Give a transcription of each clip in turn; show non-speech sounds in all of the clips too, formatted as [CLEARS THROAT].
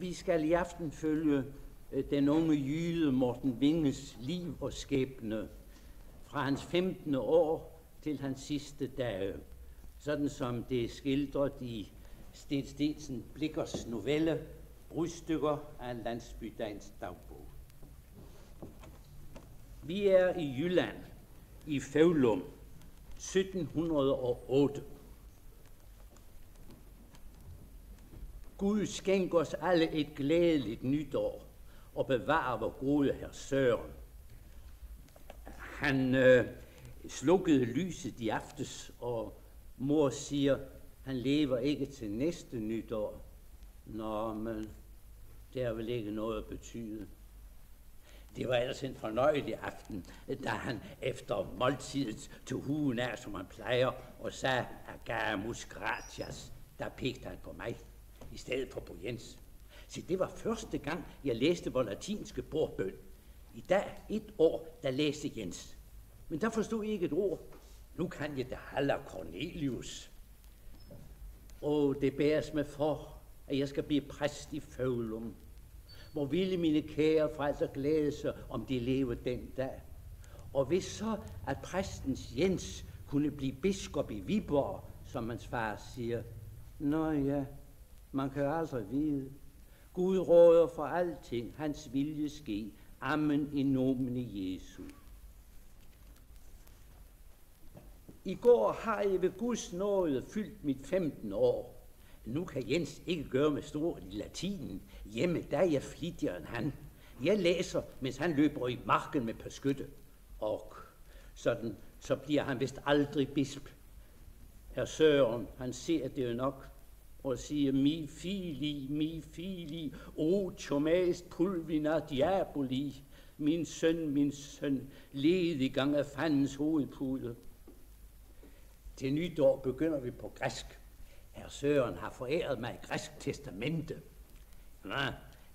Vi skal i aften følge øh, den unge jyde Morten Vinges liv og skæbne fra hans 15. år til hans sidste dage, sådan som det er skildret i Sten Stensen Blikkers novelle Brudstykker af en landsbydagens dagbog. Vi er i Jylland, i Fævlum, 1708. Gud skænk os alle et glædeligt nytår og bevare vor gode herr Søren. Han øh, slukkede lyset i aftes, og mor siger, han lever ikke til næste nytår. Nå, men det har vel ikke noget at betyde. Det var ellers en fornøjelig aften, da han efter måltidet til huen af, som han plejer, og sagde, Agamus gratias. Der pegte han på mig, i stedet for på Jens. Se, det var første gang, jeg læste vor latinske bordbøn. I dag, et år, der læste Jens. Men der forstod jeg ikke et ord. Nu kan jeg det halder Cornelius. Og det bæres med for, at jeg skal blive præst i Føvlum. Hvor ville mine kære frelser glæde sig, om de lever den dag. Og hvis så, at præstens Jens kunne blive biskop i Viborg, som hans far siger, Nå ja, man kan aldrig vide. Gud råder for alting, hans vilje ske. Amen i nomine Jesu. I går har jeg ved Guds nåde fyldt mit 15 år. Nu kan Jens ikke gøre med stor i latinen. Hjemme, der er jeg flittigere end han. Jeg læser, mens han løber i marken med skytte. Og sådan, så bliver han vist aldrig bisp. Herr Søren, han ser det jo nok og siger, mi fili, mi fili, o Thomas pulvina diaboli, min søn, min søn, led i gang af fandens hovedpude. Til nytår begynder vi på græsk. Herr Søren har foræret mig et græsk testamente. Nå,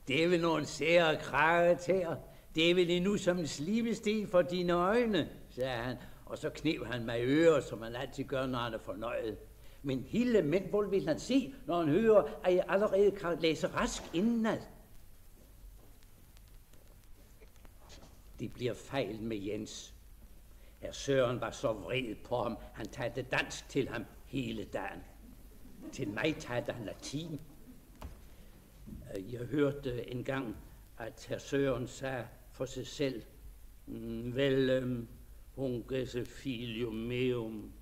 det er vel nogle sære karakterer. Det er vel endnu som en slibesten for dine øjne, sagde han, og så knev han mig ører, som han altid gør, når han er fornøjet. Men hele mænd, hvor vil han se, når han hører, at jeg allerede kan læse rask indenad? Det bliver fejl med Jens. Herr Søren var så vred på ham, han talte dansk til ham hele dagen. Til mig talte han latin. Øh, jeg hørte engang, at herr Søren sagde for sig selv, mm, vel, um, hunge filium meum.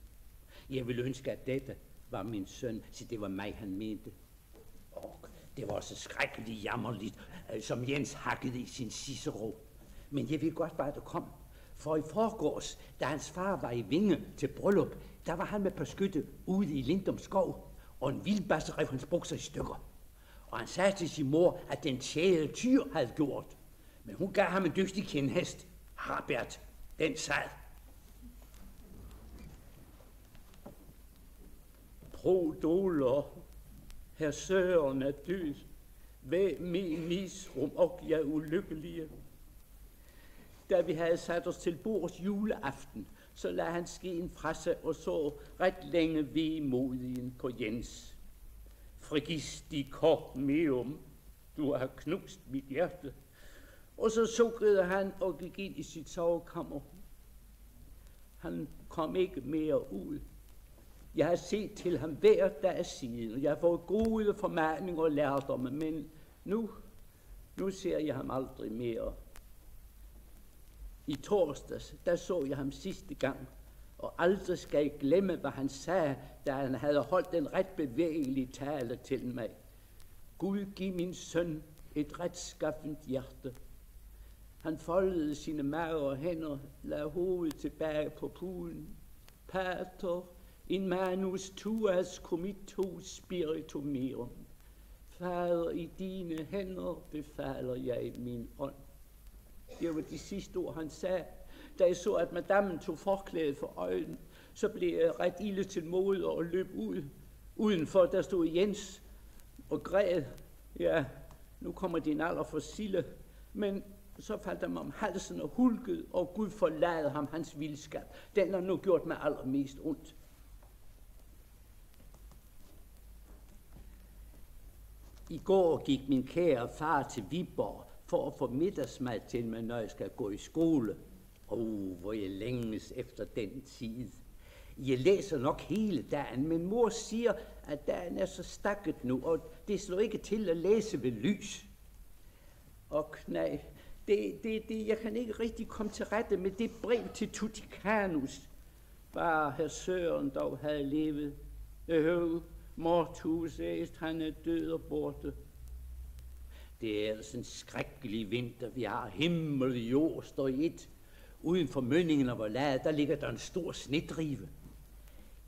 Jeg vil ønske, at dette var min søn, så det var mig, han mente. Og det var så skrækkeligt jammerligt, øh, som Jens hakkede i sin Cicero. Men jeg ved godt, bare, at du kom. For i forgårs, da hans far var i Vinge til bryllup, der var han med på skytte ude i Lindum skov, og en vildbasse rev hans bukser i stykker. Og han sagde til sin mor, at den tjæle tyr havde gjort. Men hun gav ham en dygtig kendhest, Harbert, den sad. Pro dolor, herr Søren er død. Hvad min misrum og jeg ulykkelige. Da vi havde sat os til bords juleaften, så lagde han skeen fra sig og så ret længe vemodigen på Jens. Frigisti kort meum, du har knust mit hjerte. Og så sukkede han og gik ind i sit sovekammer. Han kom ikke mere ud. Jeg har set til ham hver dag siden. Jeg har fået gode formaninger og lærdomme, men nu, nu ser jeg ham aldrig mere. I torsdags, der så jeg ham sidste gang, og aldrig skal jeg glemme, hvad han sagde, da han havde holdt en ret bevægelig tale til mig. Gud giv min søn et retskaffent hjerte. Han foldede sine magre hænder, lagde hovedet tilbage på puden. Pater, in manus tuas comitus spiritum meum. Fader, i dine hænder befaler jeg min ånd. Det var de sidste ord, han sagde. Da jeg så, at madammen tog forklædet for øjnene, så blev jeg ret ilde til mod og løb ud. Udenfor, der stod Jens og græd. Ja, nu kommer din alder for Sille. Men så faldt han om halsen og hulkede, og Gud forlade ham hans vildskab. Den har nu gjort mig allermest ondt. I går gik min kære far til Viborg for at få middagsmad til mig, når jeg skal gå i skole. Åh, oh, hvor jeg længes efter den tid. Jeg læser nok hele dagen, men mor siger, at dagen er så stakket nu, og det slår ikke til at læse ved lys. Og nej, det, det, det, jeg kan ikke rigtig komme til rette med det brev til Tuticanus. Bare herr Søren dog havde levet. Øh, Mortuset, han er død og borte. Det er altså en skrækkelig vinter, vi har. Himmel og jord står i et. Uden for mønningen af vor der ligger der en stor snedrive.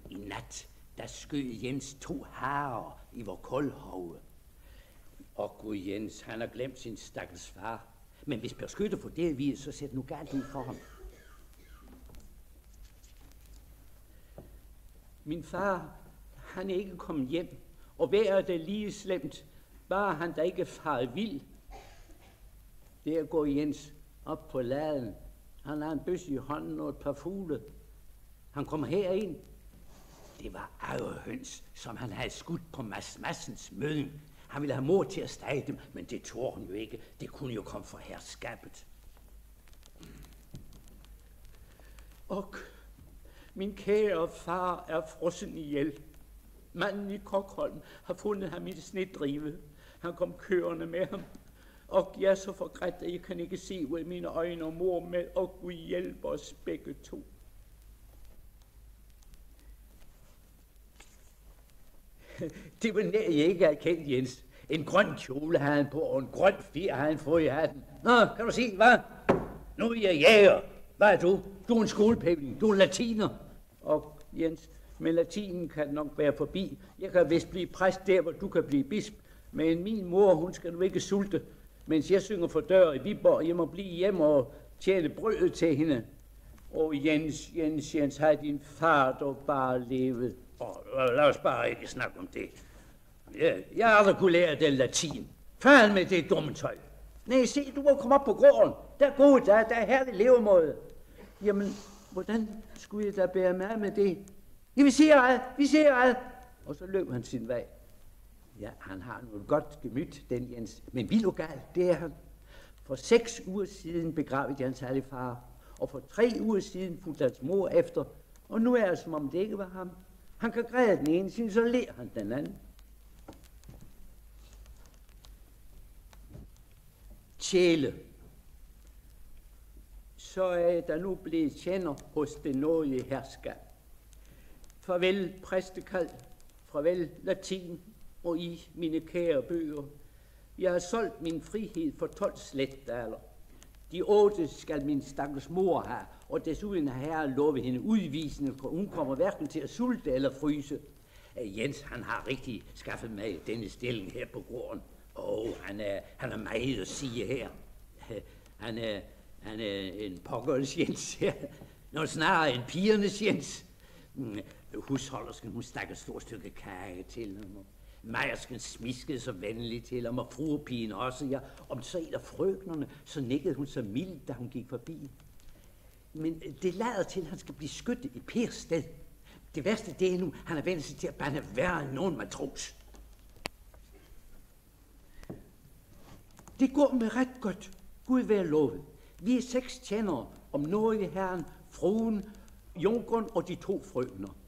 I nat, der skød Jens to harer i vor koldhove. Og Gud Jens, han har glemt sin stakkels far. Men hvis beskytter for det vi, så sæt nu galt ud for ham. Min far, han ikke kom hjem, og vejret det lige slemt, bare han der ikke faret vild. Der går Jens op på laden. Han har en bøs i hånden og et par fugle. Han kommer herind. Det var arvehøns, som han havde skudt på Mads Massens møden. Han ville have mor til at stege dem, men det tog han jo ikke. Det kunne jo komme fra herskabet. Og min kære far er frossen ihjel. Manden i Kokholm har fundet ham i det snedrive. Han kom kørende med ham. Og jeg er så forgrædt, at jeg kan ikke se ud af mine øjne og mor med, og Gud hjælpe os begge to. [LAUGHS] Det var nær, jeg ikke havde kendt Jens. En grøn kjole havde han på, og en grøn fjer har han fået i hatten. Nå, kan du se, hvad? Nu er jeg jæger. Hvad er du? Du er en skolepævling. Du er latiner. Og Jens, men latinen kan nok være forbi. Jeg kan vist blive præst der, hvor du kan blive bisp. Men min mor, hun skal nu ikke sulte, mens jeg synger for dør i Viborg. Jeg må blive hjemme og tjene brødet til hende. Og Jens, Jens, Jens, har din far dog bare levet. Og lad os bare ikke snakke om det. Ja, jeg har aldrig kunne lære den latin. Færd med det dumme tøj. Nej, se, du må komme op på gården. Der er gode, der, der er herlig levemåde. Jamen, hvordan skulle jeg da bære med med det? Ja, vi ser ad, vi ser ad. Og så løb han sin vej. Ja, han har nu godt gemyt, den Jens. Men vildt galt, det er han. For seks uger siden begravede Jens hans herlige far. Og for tre uger siden fulgte hans mor efter. Og nu er det, som om det ikke var ham. Han kan græde den ene side, så ler han den anden. Tjæle. Så er der nu blevet tjener hos det nådige herskab. Farvel præstekald, farvel latin og i mine kære bøger. Jeg har solgt min frihed for 12 slætdaler. De otte skal min stakkels mor have, og desuden har herre lovet hende udvisning, for hun kommer hverken til at sulte eller fryse. Øh, Jens, han har rigtig skaffet mig denne stilling her på gården. Og oh, han er, han er meget at sige her. [LAUGHS] Han er, han er en pokkers Jens her. Nå, snarere en pigernes Jens. Mm, Husholdersken, hun stak et stort stykke kage til ham. Og Mejersken smiskede så venligt til ham, og fruepigen også. Ja, om så en af frøknerne, så nikkede hun så mildt, da hun gik forbi. Men øh, det lader til, at han skal blive skyttet i Persted. Det værste det er nu, han er vendt sig til at bande værre end nogen matros. Det går med ret godt. Gud være lovet. Vi er seks tjenere om Norge herren, fruen, junkeren og de to frøkner.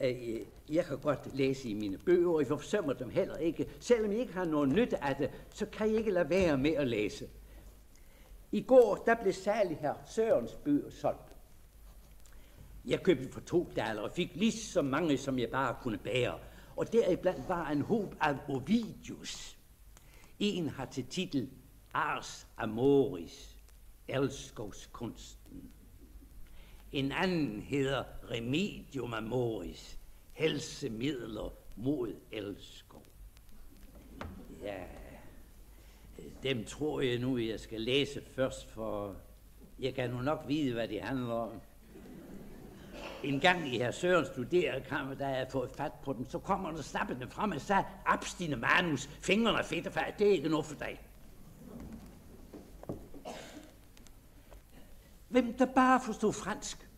Øh, jeg kan godt læse i mine bøger, og jeg forsømmer dem heller ikke. Selvom jeg ikke har noget nyt af det, så kan jeg ikke lade være med at læse. I går, der blev særlig her Sørens bøger solgt. Jeg købte for to daler og fik lige så mange, som jeg bare kunne bære. Og deriblandt var en håb af Ovidius. En har til titel Ars Amoris, Elskovskunst. En anden hedder Remedium Amoris, helsemidler mod elskov. Ja, dem tror jeg nu, jeg skal læse først, for jeg kan nu nok vide, hvad det handler om. En gang i her Søren studerekammer, da jeg fået fat på dem, så kommer der snappende frem og sagde, abstine manus, fingrene er fedt og det er ikke noget for dig. Hvem der bare forstod fransk.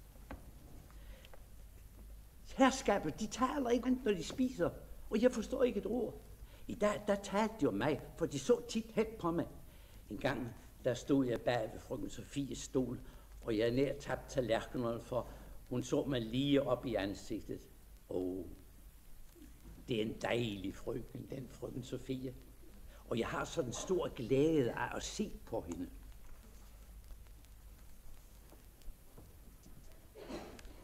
Herskabet, de taler ikke, når de spiser, og jeg forstår ikke et ord. I dag, der talte de om mig, for de så tit hen på mig. En gang, der stod jeg bag ved frøken Sofies stol, og jeg nær tabt tallerkenerne, for hun så mig lige op i ansigtet. Åh, oh, det er en dejlig frøken, den frøken Sofie. Og jeg har sådan stor glæde af at se på hende.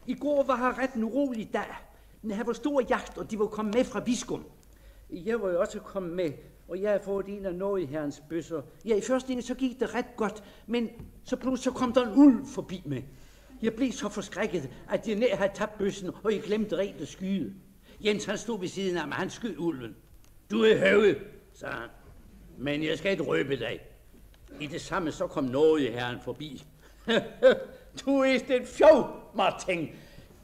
I går var her ret en urolig dag. Den her var stor jagt, og de var kommet med fra Biskum. Jeg var jo også kommet med, og jeg har fået en af noget herrens bøsser. Ja, i første ende så gik det ret godt, men så pludselig så kom der en ulv forbi mig. Jeg blev så forskrækket, at jeg nær havde tabt bøssen, og jeg glemte rent at skyde. Jens han stod ved siden af mig, han skød ulven. Du er høve, sagde han. Men jeg skal ikke røbe dig. I det samme så kom noget herren forbi. [LAUGHS] du er den fjov, Martin.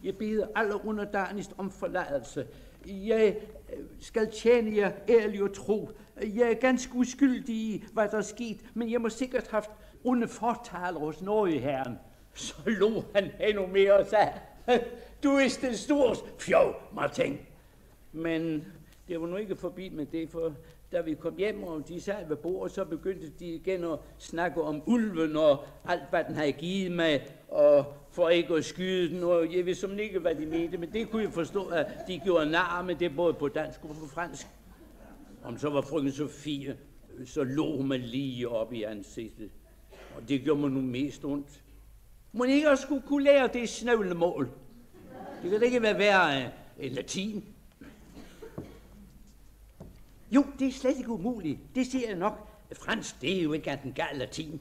Jeg beder alle underdanigst om forladelse. Jeg øh, skal tjene jer ærlig og tro. Jeg er ganske uskyldig i, hvad der er sket, men jeg må sikkert have haft onde fortaler hos Norgeherren. Så lå han endnu mere og sagde, [LAUGHS] du er den store fjov, Martin. Men det var nu ikke forbi med det, for da vi kom hjem, og de sad ved bordet, så begyndte de igen at snakke om ulven og alt, hvad den havde givet mig, og for ikke at skyde den, og jeg ved som ikke, hvad de mente, men det kunne jeg forstå, at de gjorde nar med det både på dansk og på fransk. Om så var frøken Sofie, så lå man lige op i ansigtet, og det gjorde mig nu mest ondt. Må ikke også skulle kunne lære det snøvle mål. Det kan ikke være værre øh, end latin. Jo, det er slet ikke umuligt. Det siger jeg nok. Fransk, det er jo ikke den gal latin.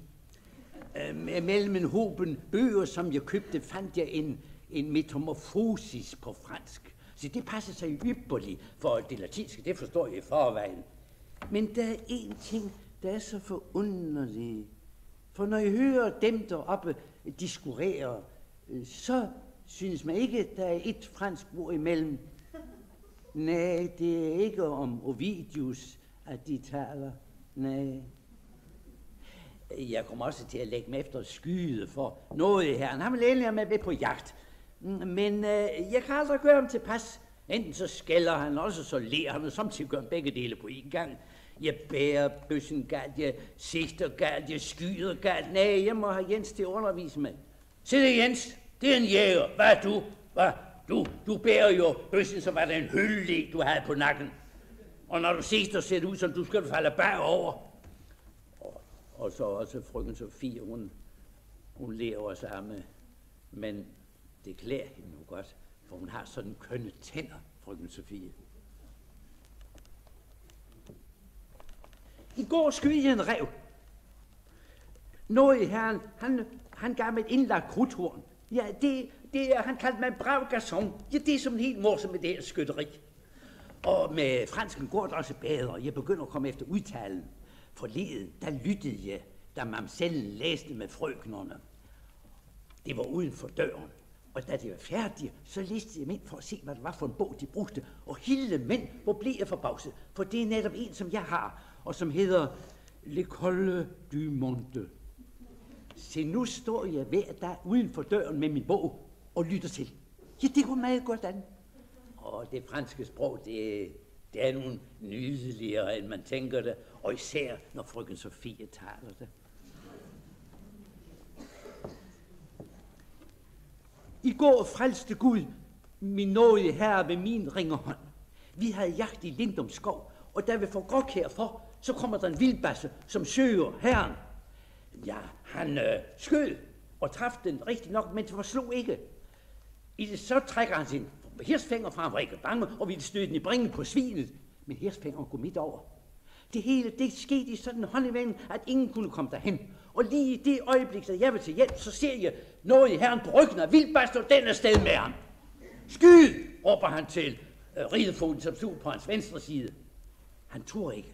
Øh, mellem en hoben bøger, som jeg købte, fandt jeg en, en metamorfosis på fransk. Så det passer sig ypperligt, for det latinske, det forstår jeg i forvejen. Men der er en ting, der er så forunderlig. For når jeg hører dem deroppe øh, diskurere, øh, så synes man ikke, at der er et fransk ord imellem. Nej, det er ikke om Ovidius, at de taler. Nej. Øh, jeg kommer også til at lægge mig efter at skyde for noget her. Han vil endelig med ved på jagt. Mm, men øh, jeg kan aldrig gøre ham til pas. Enten så skælder han, også så lærer han, og samtidig gør han begge dele på én gang. Jeg bærer bøssen galt, jeg sigter galt, jeg skyder galt. Nej, jeg må have Jens til at undervise mig. Se det, Jens. Det er en jæger. Hvad er du? Hvad? Du, du bærer jo bøssen, som var det en hylde, du havde på nakken. Og når du sigter, ser det ud, som du skal falde bagover. Og, så også frøken Sofie, hun, hun lever samme. Men det klæder hende nu godt, for hun har sådan kønne tænder, frøken Sofie. I går skød jeg en rev. Noget herren, han, han gav mig et indlagt krudthorn. Ja, det, det er, han kaldte mig en brav garçon. Ja, det er som helt morsomt med det her skytteri. Og med fransken går det også bedre. Jeg begynder at komme efter udtalen. Forleden, der lyttede jeg, da mamsellen læste med frøknerne. Det var uden for døren. Og da det var færdigt, så læste jeg mig for at se, hvad det var for en bog, de brugte. Og hele mænd, hvor blev jeg forbavset. For det er netop en, som jeg har, og som hedder L'École du Monde. Se, nu står jeg hver dag uden for døren med min bog og lytter til. Ja, det går meget godt an. Og det franske sprog, det, det er nogle nydeligere, end man tænker det, og især når frøken Sofie taler det. I går frelste Gud min nåde herre ved min ringerhånd. Vi havde jagt i Lindum skov, og da vi får grok herfor, så kommer der en vildbasse, som søger herren. Ja, han øh, skød og traf den rigtig nok, men det forslog ikke. I det så trækker han sin hirsfænger han var ikke bange, og ville støde den i bringen på svinet. Men hirsfængeren går midt over. Det hele, det skete i sådan en håndevending, at ingen kunne komme derhen. Og lige i det øjeblik, da jeg vil til hjælp, så ser jeg noget i herren på ryggen af vildbast, og den er sted med ham. Skyd, råber han til øh, ridefoden, som stod på hans venstre side. Han tror ikke.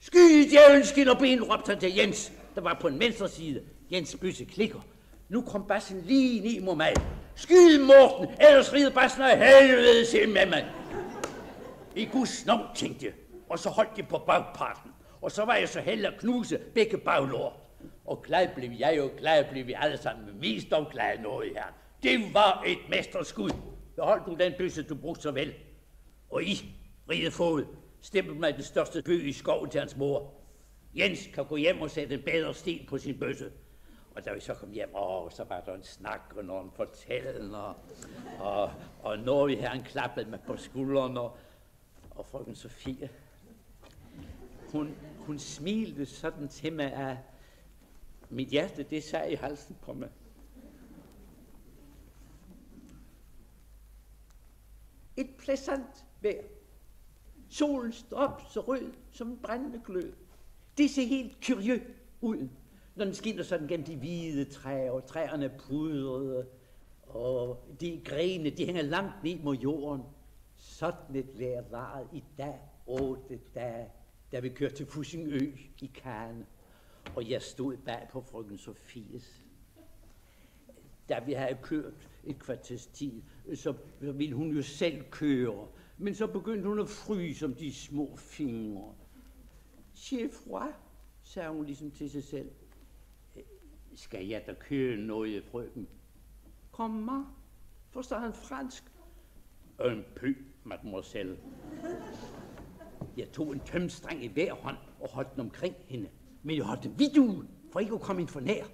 Skyd, djævlen og ben, råbte han til Jens, der var på den venstre side. Jens bøsse klikker. Nu kom bassen lige ned mod mig. Skyd, Morten, ellers rider bassen af helvede til med mig. I Guds navn, tænkte jeg, og så holdt de på bagparten. Og så var jeg så heldig at knuse begge baglår. Og glad blev jeg, jo, glad blev vi alle sammen, men mest om glad noget her. Det var et mesterskud. Jeg holdt du den bøsse, du brugte så vel. Og I, ride fod, stempel mig den største by i skoven til hans mor. Jens kan gå hjem og sætte en bedre sten på sin bøsse. Og da vi så kom hjem, åh, så var der en snak og nogen fortællende, og, og, og når vi her en klappede med på skulderen, og, og frøken Sofie, hun, hun smilte sådan til mig, at mit hjerte, det sagde i halsen på mig. Et plæsant vejr. Solen står så rød som en brændende glød. Det ser helt curiøst ud, når den skinner sådan gennem de hvide træer, og træerne pudrede, og de grene, de hænger langt ned mod jorden. Sådan et vejr var i dag, otte dage, da vi kørte til Fussingø i Kane, og jeg stod bag på frøken Sofies. Da vi havde kørt et kvarters tid, så ville hun jo selv køre, men så begyndte hun at fryse om de små fingre. Chef froid, sagde hun ligesom til sig selv. Skal jeg da køre noget, frøken? Kom, Forstår han fransk? Un peu, mademoiselle. Jeg tog en tømstreng i hver hånd og holdt den omkring hende. Men jeg holdt den vidt ud, for ikke at komme ind for nær.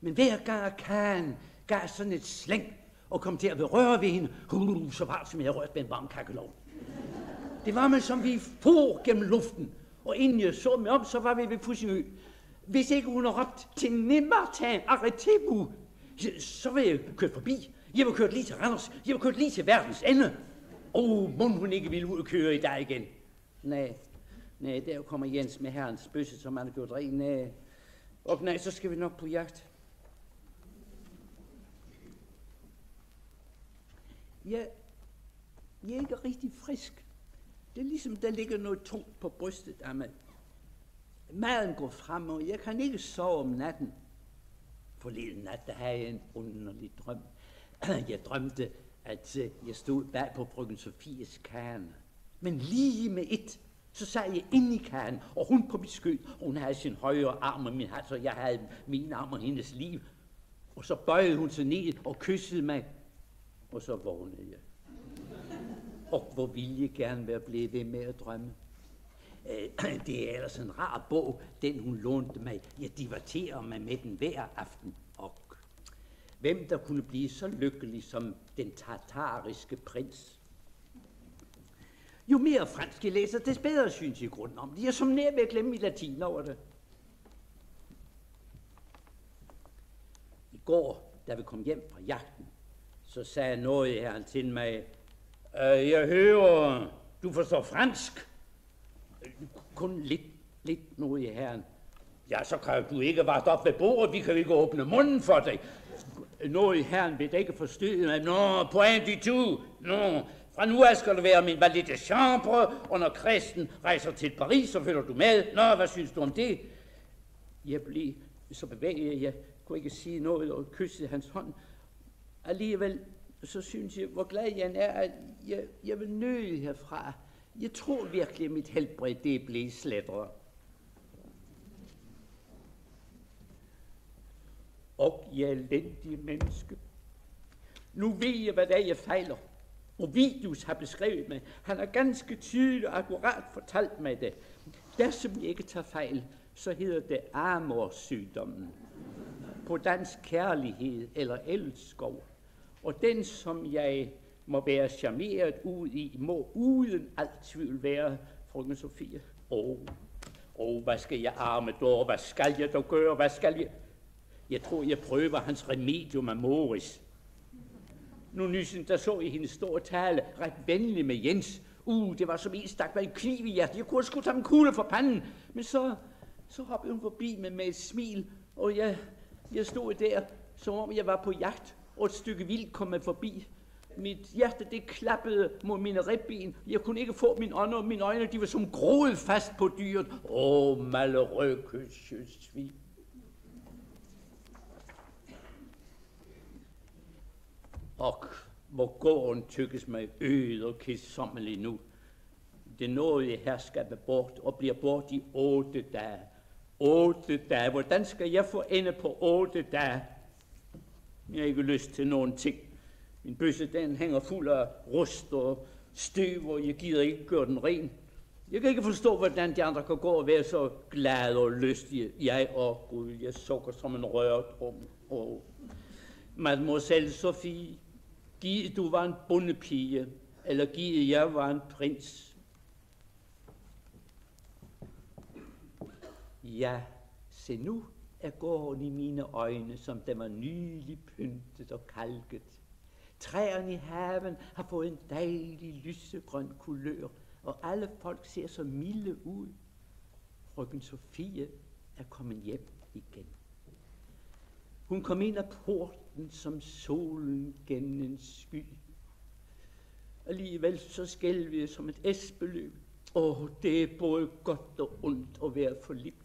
Men hver gang jeg kan, gav sådan et slæng og kom til at berøre ved hende, uh, så var som jeg rørte med en varm kakkelov. Det var med, som vi for gennem luften, og inden jeg så mig om, så var vi ved Fussingø. Hvis ikke hun har råbt til Nimmertan, arrêtez så vil jeg kørt forbi. Jeg var kørt lige til Randers. Jeg var kørt lige til verdens ende. Åh, oh, må hun ikke ville ud og køre i dag igen. Nej, nej, der kommer Jens med herrens bøsse, som han har gjort ren. Nej. Og nej, så skal vi nok på jagt. Jeg, jeg er ikke rigtig frisk. Det er ligesom, der ligger noget tungt på brystet af mig. Maden går frem, og jeg kan ikke sove om natten. Forleden nat, der havde jeg en underlig drøm. [CLEARS THROAT] Jeg drømte, at øh, jeg stod bag på bryggen Sofies kane. Men lige med et, så sad jeg inde i kagen, og hun på mit skød, og hun havde sin højre arm og min hals, og jeg havde min arm og hendes liv. Og så bøjede hun sig ned og kyssede mig, og så vågnede jeg. Og hvor ville jeg gerne være blevet ved med at drømme. Øh, [CLEARS THROAT] det er ellers en rar bog, den hun lånte mig. Jeg diverterer mig med den hver aften. Og hvem der kunne blive så lykkelig som den tartariske prins. Jo mere fransk jeg læser, des bedre synes jeg grunden om det. Jeg er som nær ved at glemme i latin over det. I går, da vi kom hjem fra jagten, så sagde noget her til mig, øh, jeg hører, du forstår fransk. Kun lidt, lidt noget i herren. Ja, så kan du ikke være op ved bordet, vi kan ikke åbne munden for dig. Noget i herren vil ikke forstyrre mig. Nå, point du tout. Nå, fra nu af skal du være min valide chambre, og når Kristen rejser til Paris, så følger du med. Nå, hvad synes du om det? Jeg blev så bevæget, jeg kunne ikke sige noget og kysse hans hånd. Alligevel, så synes jeg, hvor glad jeg er, at jeg, jeg vil nøde herfra. Jeg tror virkelig, at mit helbred det er blevet slettere. Og jeg elendige menneske. Nu ved jeg, hvad det er, jeg fejler. Ovidius har beskrevet mig. Han har ganske tydeligt og akkurat fortalt mig det. Der som jeg ikke tager fejl, så hedder det amorsygdommen. På dansk kærlighed eller elskov. Og den, som jeg må være charmeret ud i, må uden alt tvivl være frøken Sofie. Åh, oh, oh, hvad skal jeg arme dog? Hvad skal jeg dog gøre? Hvad skal jeg? Jeg tror, jeg prøver hans remedium af Moris. Nu nysen, der så jeg hendes store tale ret venlig med Jens. Uh, det var som en stak med en kniv i hjertet. Jeg kunne sgu tage en kugle for panden. Men så, så hoppede hun forbi med, med et smil, og jeg, jeg stod der, som om jeg var på jagt, og et stykke vildt kom jeg forbi. Mit hjerte, det klappede mod mine ribben. Jeg kunne ikke få min ånd, og mine øjne, de var som groet fast på dyret. Åh, oh, malheureux que je suis. Og hvor gården tykkes mig øget og kedsommelig nu. Det nåede jeg herskabet bort og bliver bort i otte dage. Otte dage. Hvordan skal jeg få ende på otte dage? Jeg har ikke lyst til nogen ting. Min bøsse, den hænger fuld af rust og støv, og jeg gider ikke gøre den ren. Jeg kan ikke forstå, hvordan de andre kan gå og være så glade og lystige. Jeg, og oh, Gud, jeg sukker som en rørt rum. Oh. Mademoiselle Sophie, giv du var en bondepige, eller giv jeg var en prins. Ja, se nu er gården i mine øjne, som den var nylig pyntet og kalket. Træerne i haven har fået en dejlig lysegrøn kulør, og alle folk ser så milde ud. Frøken Sofie er kommet hjem igen. Hun kom ind ad porten som solen gennem en sky. Alligevel så skælvede som et esbeløb. Åh, det er både godt og ondt at være forlibt.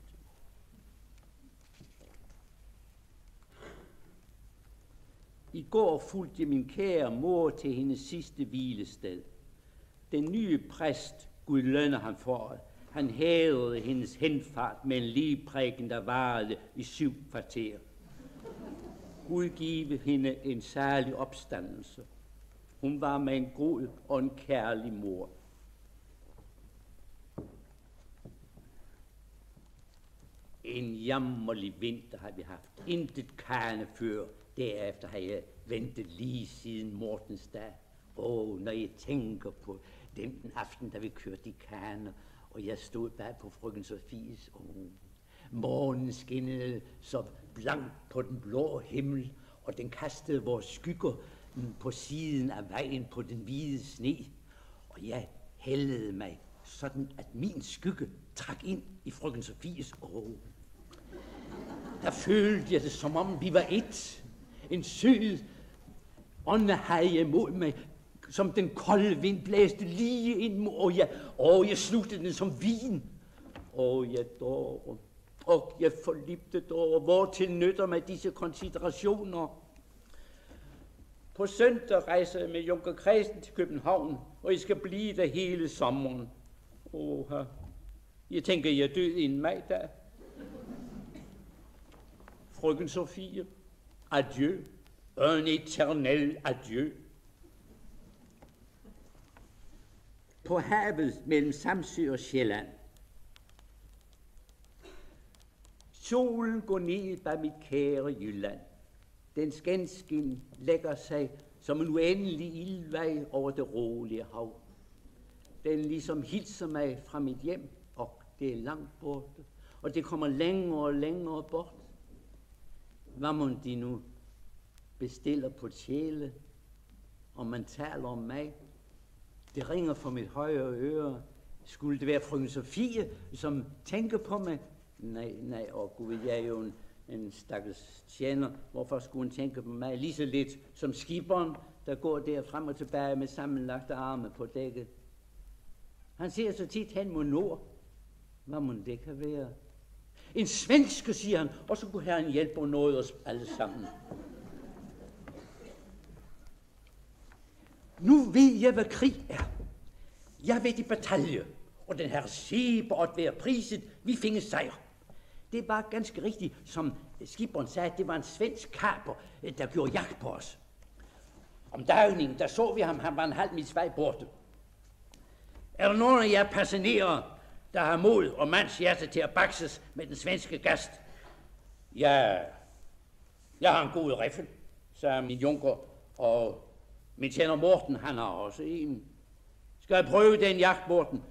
I går fulgte min kære mor til hendes sidste hvilested. Den nye præst, Gud lønner han for han hævede hendes henfart med en ligeprækken, der varede i syv kvarter. Gud give hende en særlig opstandelse. Hun var med en god og en kærlig mor. En jammerlig vinter har vi haft. Intet kane før. Derefter har jeg ventet lige siden Mortens dag. Åh, oh, når jeg tænker på den aften, da vi kørte i kane, og jeg stod bag på frøken Sofies. Oh. Morgen skinnede så blank på den blå himmel, og den kastede vores skygger på siden af vejen på den hvide sne. Og jeg hældede mig sådan, at min skygge trak ind i frøken Sofies åge. Der følte jeg det, som om vi var et. En sød ånde havde jeg mod mig, som den kolde vind blæste lige ind, og jeg, og jeg slugte den som vin. Og jeg dår, og jeg forlipte over, hvor til nytter mig disse konsiderationer. På søndag rejser jeg med Junker Christen til København, og jeg skal blive der hele sommeren. Åh, jeg tænker, jeg er død en dag. Frøken Sofie, adieu, un éternel adieu. På havet mellem Samsø og Sjælland. Solen går ned bag mit kære Jylland. Den skænskin lægger sig som en uendelig ildvej over det rolige hav. Den ligesom hilser mig fra mit hjem, og det er langt borte, og det kommer længere og længere bort. Hvad må de nu bestiller på tjæle, og man taler om mig? Det ringer for mit højre øre. Skulle det være frøken Sofie, som tænker på mig? Nej, nej, og Gud, jeg er jo en, en stakkels tjener. Hvorfor skulle hun tænke på mig? Lige så lidt som skiberen, der går der frem og tilbage med sammenlagte arme på dækket. Han ser så tit hen mod nord. Hvad må det kan være? En svenske, siger han, og så kunne Herren hjælpe og nåde os alle sammen. Nu ved jeg, hvad krig er. Jeg ved i batalje, og den her skib og at være priset, vi fik sejr. Det var ganske rigtigt, som skiberen sagde, at det var en svensk kaper, øh, der gjorde jagt på os. Om dagen, der så vi ham, han var en halv mils vej borte. Er der nogen af jer passagerer, der har mod og mands hjerte til at bakses med den svenske gast? Ja, jeg har en god riffel, sagde min junker, og min tjener Morten, han har også en. Skal jeg prøve den jagt, Morten?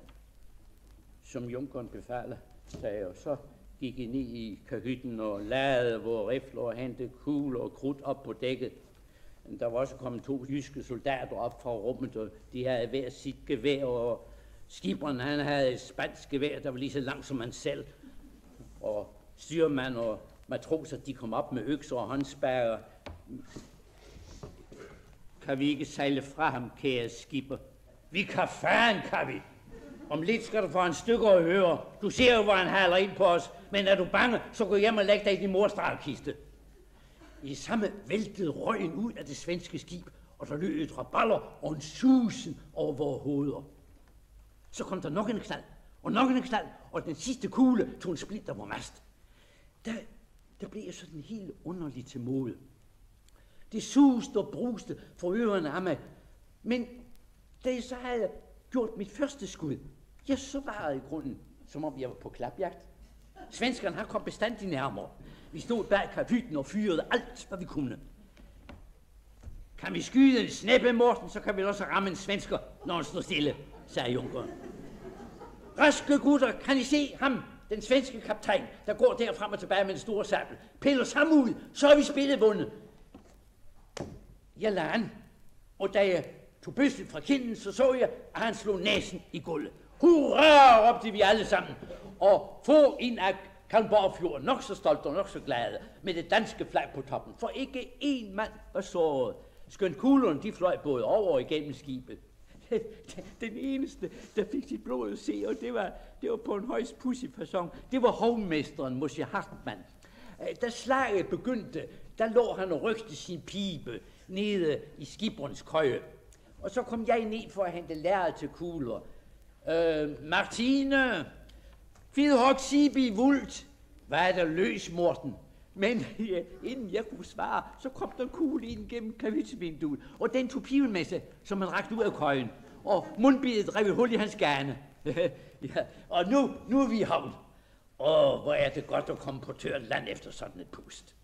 Som junkeren befaler, sagde jeg, så gik jeg ned i kahytten og ladede vores rifler og hentede kugler og krudt op på dækket. Der var også kommet to jyske soldater op fra rummet, og de havde hver sit gevær, og skiberen han havde et spansk gevær, der var lige så langt som han selv. Og styrmand og matroser, de kom op med økser og håndspærger. Kan vi ikke sejle fra ham, kære skipper? Vi kan fanden, kan vi. Om lidt skal du få en stykke at høre. Du ser jo, hvor han haler ind på os. Men er du bange, så gå hjem og læg dig i din mors I samme væltede røgen ud af det svenske skib, og der lød et raballer og en susen over vores hoveder. Så kom der nok en knald, og nok en knald, og den sidste kugle tog en splinter på mast. Der, der blev jeg sådan helt underligt til mode. Det suste og bruste for ørerne af mig. Men da jeg så havde gjort mit første skud, jeg så i grunden, som om jeg var på klapjagt. Svenskerne har kommet bestandig nærmere. Vi stod bag kapyten og fyrede alt, hvad vi kunne. Kan vi skyde en snæppe, Morten, så kan vi også ramme en svensker, når han står stille, sagde Junkeren. Raske gutter, kan I se ham, den svenske kaptajn, der går der frem og tilbage med en stor sabel. Piller ham ud, så er vi spillet vundet. Jeg lader an, og da jeg tog bøsset fra kinden, så så jeg, at han slog næsen i gulvet. Hurra, råbte vi alle sammen. Og få ind af Kalmborgfjorden nok så stolt og nok så glade, med det danske flag på toppen. For ikke én mand var såret. Skønt kuglerne, de fløj både over og igennem skibet. [LAUGHS] Den eneste, der fik sit blod at se, og det var, det var på en højst pussy fasong, det var hovmesteren Moshe Hartmann. Øh, da slaget begyndte, der lå han og rygte sin pibe nede i skibrens køje. Og så kom jeg ned for at hente lærer til kugler. Øh, Martine, Fidhok Sibi Vult, hvad er der løs, Morten? Men ja, inden jeg kunne svare, så kom der en kugle ind gennem kavitsvinduet, og den tog pivelmesse, som man rakte ud af køjen. Og mundbidet rev et hul i hans gerne. [LAUGHS] ja, og nu, nu er vi i havn. Åh, hvor er det godt at komme på tørt land efter sådan et pust.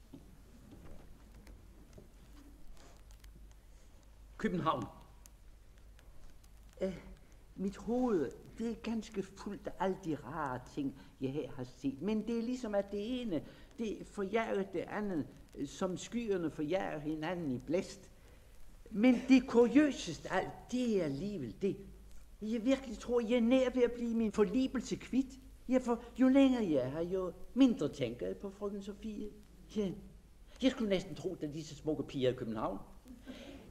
København. Æh, mit hoved, det er ganske fuldt af alle de rare ting, jeg her har set. Men det er ligesom, at det ene, det forjager det andet, øh, som skyerne forjager hinanden i blæst. Men det kuriøseste alt, det er alligevel det. Jeg virkelig tror, jeg er nær ved at blive min forlibelse kvidt. Ja, for jo længere jeg har, jo mindre tænker jeg på frøken Sofie. Ja. Jeg skulle næsten tro, at disse smukke piger i København.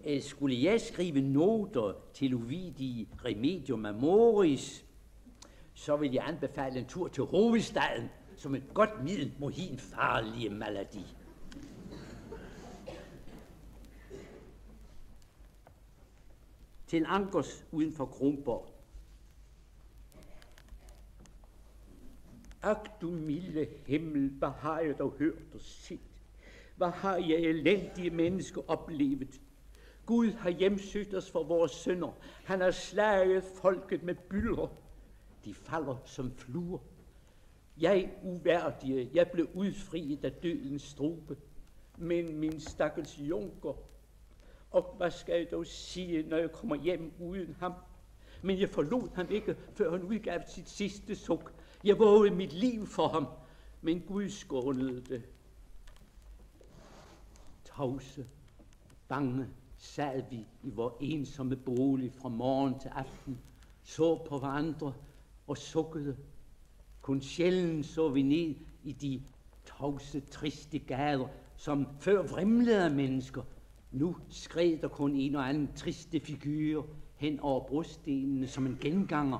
Øh, skulle jeg skrive noter til Ovidi Remedium Amoris, så vil jeg anbefale en tur til hovedstaden som et godt middel mod hin farlige maladi. Til Ankers uden for Kronborg. Ak du milde himmel, hvad har jeg dog hørt og set? Hvad har jeg elendige mennesker oplevet? Gud har hjemsøgt os for vores sønder. Han har slaget folket med bylder. De falder som fluer. Jeg uværdige, jeg blev udfriet af dødens strube. Men min stakkels junker, og hvad skal jeg dog sige, når jeg kommer hjem uden ham? Men jeg forlod ham ikke, før han udgav sit sidste suk. Jeg vågede mit liv for ham, men Gud skånede det. Tavse, bange, sad vi i vores ensomme bolig fra morgen til aften, så på hverandre og sukkede. Kun sjældent så vi ned i de tavse, triste gader, som før vrimlede af mennesker. Nu skred der kun en og anden triste figur hen over brostenene som en genganger,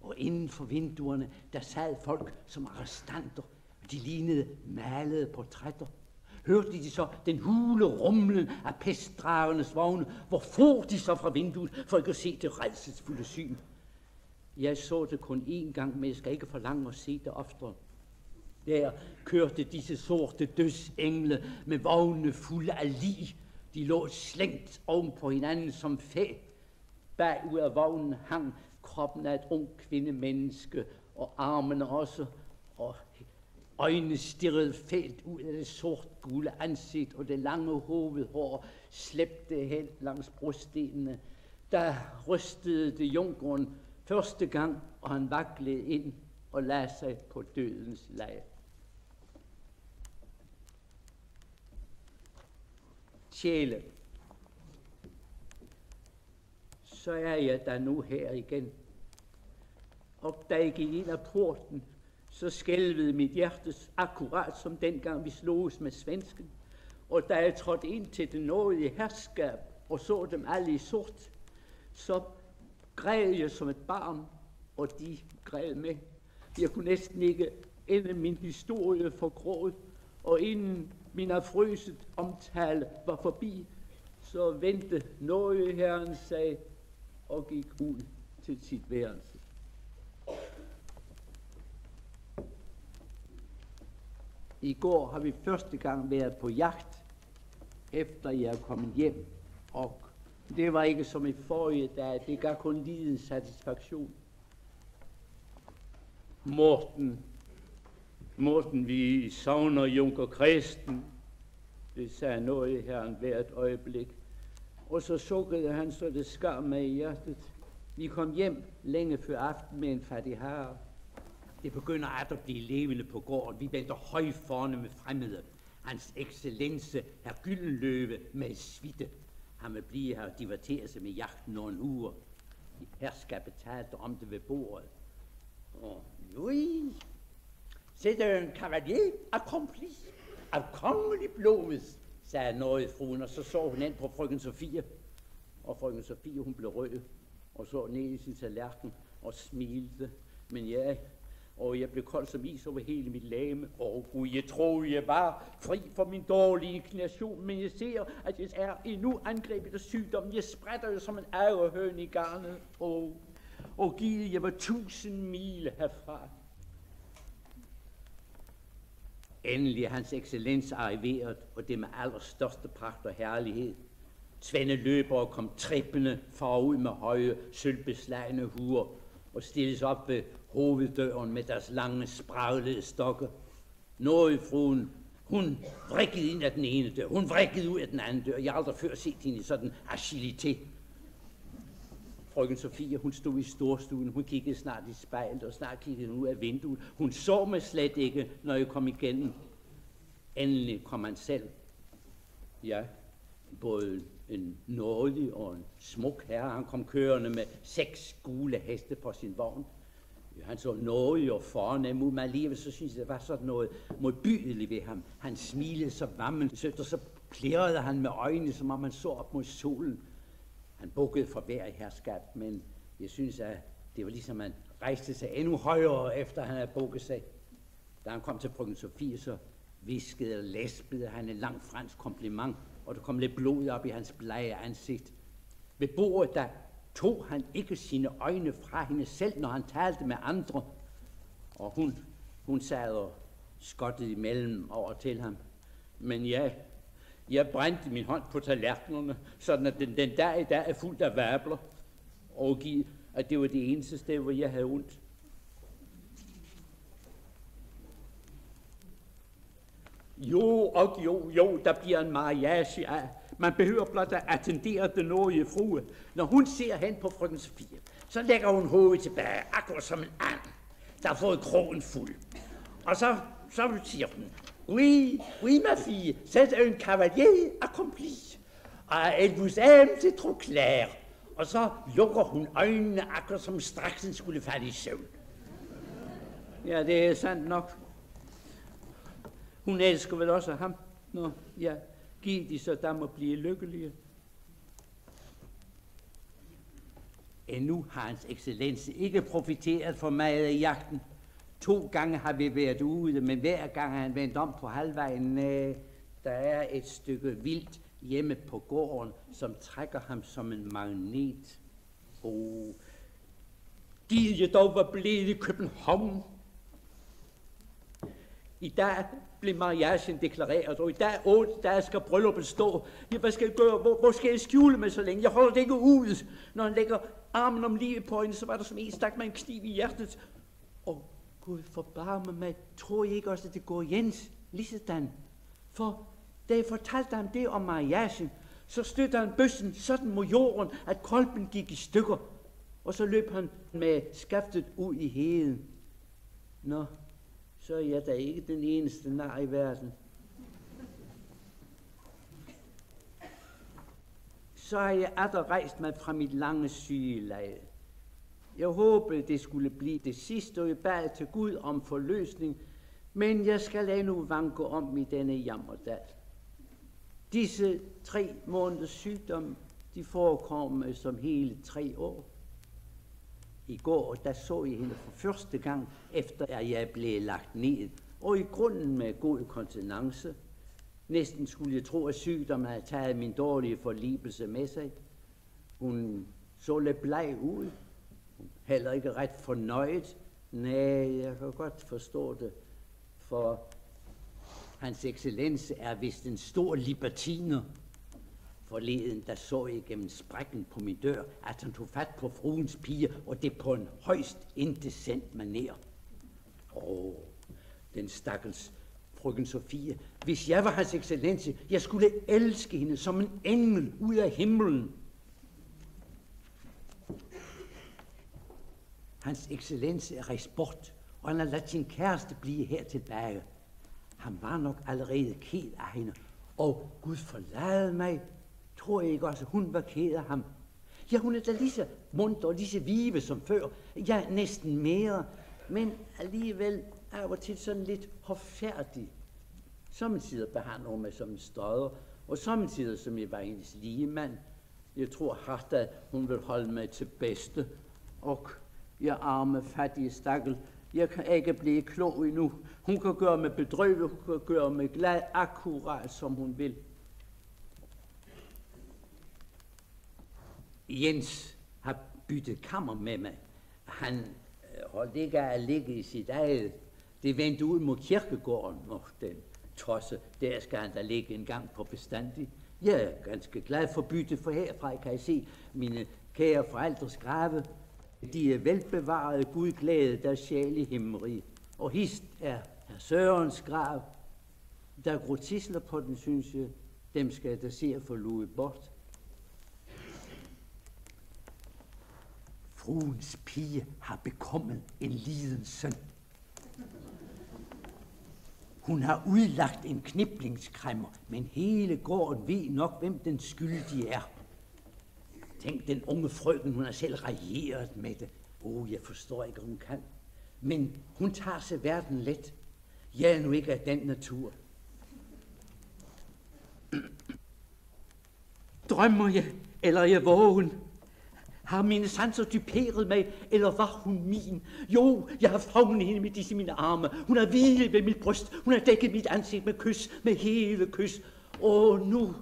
og inden for vinduerne, der sad folk som arrestanter. De lignede malede portrætter. Hørte de så den hule rumlen af pestdragernes vogne? Hvor for de så fra vinduet, for ikke at se det redselsfulde syn? Jeg så det kun én gang, men jeg skal ikke forlange at se det oftere. Der kørte disse sorte dødsengle med vogne fulde af lig. De lå slængt oven på hinanden som fæ. Bagud af vognen hang kroppen af et ung kvindemenneske, og armene også, og øjnene stirrede fælt ud af det sort gule ansigt, og det lange hovedhår slæbte hen langs brostenene. Der rystede det jungeren første gang, og han vaklede ind og lagde sig på dødens lag. Sjæle, så er jeg da nu her igen. Og da jeg gik ind ad porten, så skælvede mit hjertes akkurat som dengang vi sloges med svensken. Og da jeg trådte ind til den nådige herskab og så dem alle i sort, så græd jeg som et barn, og de græd med. Jeg kunne næsten ikke ende min historie for gråd, og inden min afrøset omtale var forbi, så vendte noget herren sag og gik ud til sit værelse. I går har vi første gang været på jagt, efter jeg er kommet hjem, og det var ikke som i forrige dag, det gav kun liden satisfaktion. Morten, Morten, vi savner Junker Kristen. Det sagde noget her en hvert øjeblik. Og så sukkede han, så det skar mig i hjertet. Vi kom hjem længe før aften med en fattig herre. Det begynder at blive levende på gården. Vi venter højforne med fremmede. Hans excellence herr Gyldenløve med svitte. Han vil blive her og divertere sig med jagten nogle uger. Herskabet talte om det ved bordet. Og oui, c'est en cavalier accompli af kongelig blodet, sagde noget fruen, og så så hun ind på frøken Sofie. Og frøken Sofie, hun blev rød, og så ned i sin tallerken og smilte. Men ja, og jeg blev kold som is over hele mit lame. Og gud, jeg troede, jeg var fri for min dårlige inklination, men jeg ser, at jeg er endnu angrebet af sygdom. Jeg spredte jo som en ærehøn i garnet. Og, og givet, jeg var tusind mil herfra. Endelig er hans excellens arriveret, og det med allerstørste pragt og herlighed. Svende løber og kom trippende forud med høje, sølvbeslagne huer og stilles op ved hoveddøren med deres lange, spraglede stokke. fruen, hun vrikkede ind af den ene dør, hun vrikkede ud af den anden dør. Jeg har aldrig før set hende i sådan agilitet. Frøken Sofie, hun stod i storstuen, hun kiggede snart i spejlet, og snart kiggede hun ud af vinduet. Hun så mig slet ikke, når jeg kom igennem. Endelig kom han selv. Ja, både en nådig og en smuk herre. Han kom kørende med seks gule heste på sin vogn. Han så noget og fornem ud, men alligevel så synes jeg, det var sådan noget modbydeligt ved ham. Han smilede så vammelsødt, og så plærede han med øjnene, som om han så op mod solen. Han bukkede for hver herskab, men jeg synes, at det var ligesom, han rejste sig endnu højere, efter han havde bukket sig. Da han kom til frøken Sofie, så viskede og læspede han en lang fransk kompliment, og der kom lidt blod op i hans blege ansigt. Ved bordet, der tog han ikke sine øjne fra hende selv, når han talte med andre. Og hun, hun sad og skottede imellem over til ham. Men ja, jeg brændte min hånd på tallerkenerne, sådan at den, den dag i dag er fuld af vabler, og at det var det eneste sted, hvor jeg havde ondt. Jo, og jo, jo, der bliver en mariage af. Man behøver blot at attendere den nådige frue. Når hun ser hen på frøken Sofie, så lægger hun hovedet tilbage, akkurat som en and, der har fået krogen fuld. Og så, så siger hun, Oui, oui, ma fille, c'est un cavalier accompli. Og elle vous aime, c'est trop clair. Og så lukker hun øjnene, akkurat som straks den skulle falde i søvn. Ja, det er sandt nok. Hun elsker vel også ham. Nå, ja, giv de så dem at blive lykkelige. Endnu har hans excellens ikke profiteret for meget af jagten. To gange har vi været ude, men hver gang har han vendt om på halvvejen. Der er et stykke vildt hjemme på gården, som trækker ham som en magnet. Oh, Gid jeg dog var blevet i København. I dag blev mariagen deklareret, og i dag otte dage skal brylluppet stå. Ja, hvad skal jeg gøre? Hvor, hvor skal jeg skjule mig så længe? Jeg holder det ikke ud. Når han lægger armen om livet på hende, så var der som en stak med en kniv i hjertet. Og Gud forbarme mig, tror I ikke også, at det går Jens ligesådan? For da jeg fortalte ham det om mariagen, så støtte han bøssen sådan mod jorden, at kolben gik i stykker. Og så løb han med skaftet ud i heden. Nå, så er jeg da ikke den eneste nar i verden. Så har jeg atter rejst mig fra mit lange sygeleje. Jeg håbede, det skulle blive det sidste, og jeg bad til Gud om forløsning, men jeg skal endnu vanke om i denne jammerdal. Disse tre måneders sygdom, de forekommer som hele tre år. I går, der så jeg hende for første gang, efter at jeg blev lagt ned, og i grunden med god kontinence. Næsten skulle jeg tro, at sygdommen havde taget min dårlige forlibelse med sig. Hun så lidt bleg ud, heller ikke ret fornøjet. Nej, jeg kan godt forstå det, for hans excellens er vist en stor libertiner. Forleden, der så jeg gennem sprækken på min dør, at han tog fat på fruens pige, og det på en højst indecent maner. Åh, den stakkels frøken Sofie. Hvis jeg var hans excellence, jeg skulle elske hende som en engel ud af himlen. Hans excellence er rejst bort, og han har ladt sin kæreste blive her tilbage. Han var nok allerede ked af hende, og Gud forlade mig, tror jeg ikke også, hun var ked af ham. Ja, hun er da lige så mundt og lige så vive som før. Ja, næsten mere. Men alligevel er og til sådan lidt forfærdig. Samtidig behandler hun mig som en støder, og samtidig som jeg var hendes mand. Jeg tror hardt, at hun vil holde mig til bedste. Og jeg arme, fattige stakkel, jeg kan ikke blive klog endnu. Hun kan gøre mig bedrøvet, hun kan gøre mig glad, akkurat som hun vil. Jens har byttet kammer med mig. Han øh, holdt ikke af at ligge i sit eget. Det vendte ud mod kirkegården, og den tosse, der skal han da ligge en gang på bestandig. Jeg er ganske glad for byttet, for herfra kan jeg se mine kære forældres grave. De er velbevarede, gudglæde, der sjæl i himmeri. Og hist er herr Sørens grav. Der er grotisler på den, synes jeg. Dem skal jeg da se at få luet bort. Fruens pige har bekommet en liden søn. Hun har udlagt en kniblingskræmmer, men hele gården ved nok, hvem den skyldige er. Tænk, den unge frøken, hun har selv regeret med det. Oh, jeg forstår ikke, hun kan. Men hun tager sig verden let. Jeg er nu ikke af den natur. [CLEARS THROAT] Drømmer jeg, eller er jeg vågen? Har mine sanser duperet mig, eller var hun min? Jo, jeg har fagnet hende med disse mine arme. Hun har hvilet ved mit bryst. Hun har dækket mit ansigt med kys, med hele kys. Og nu,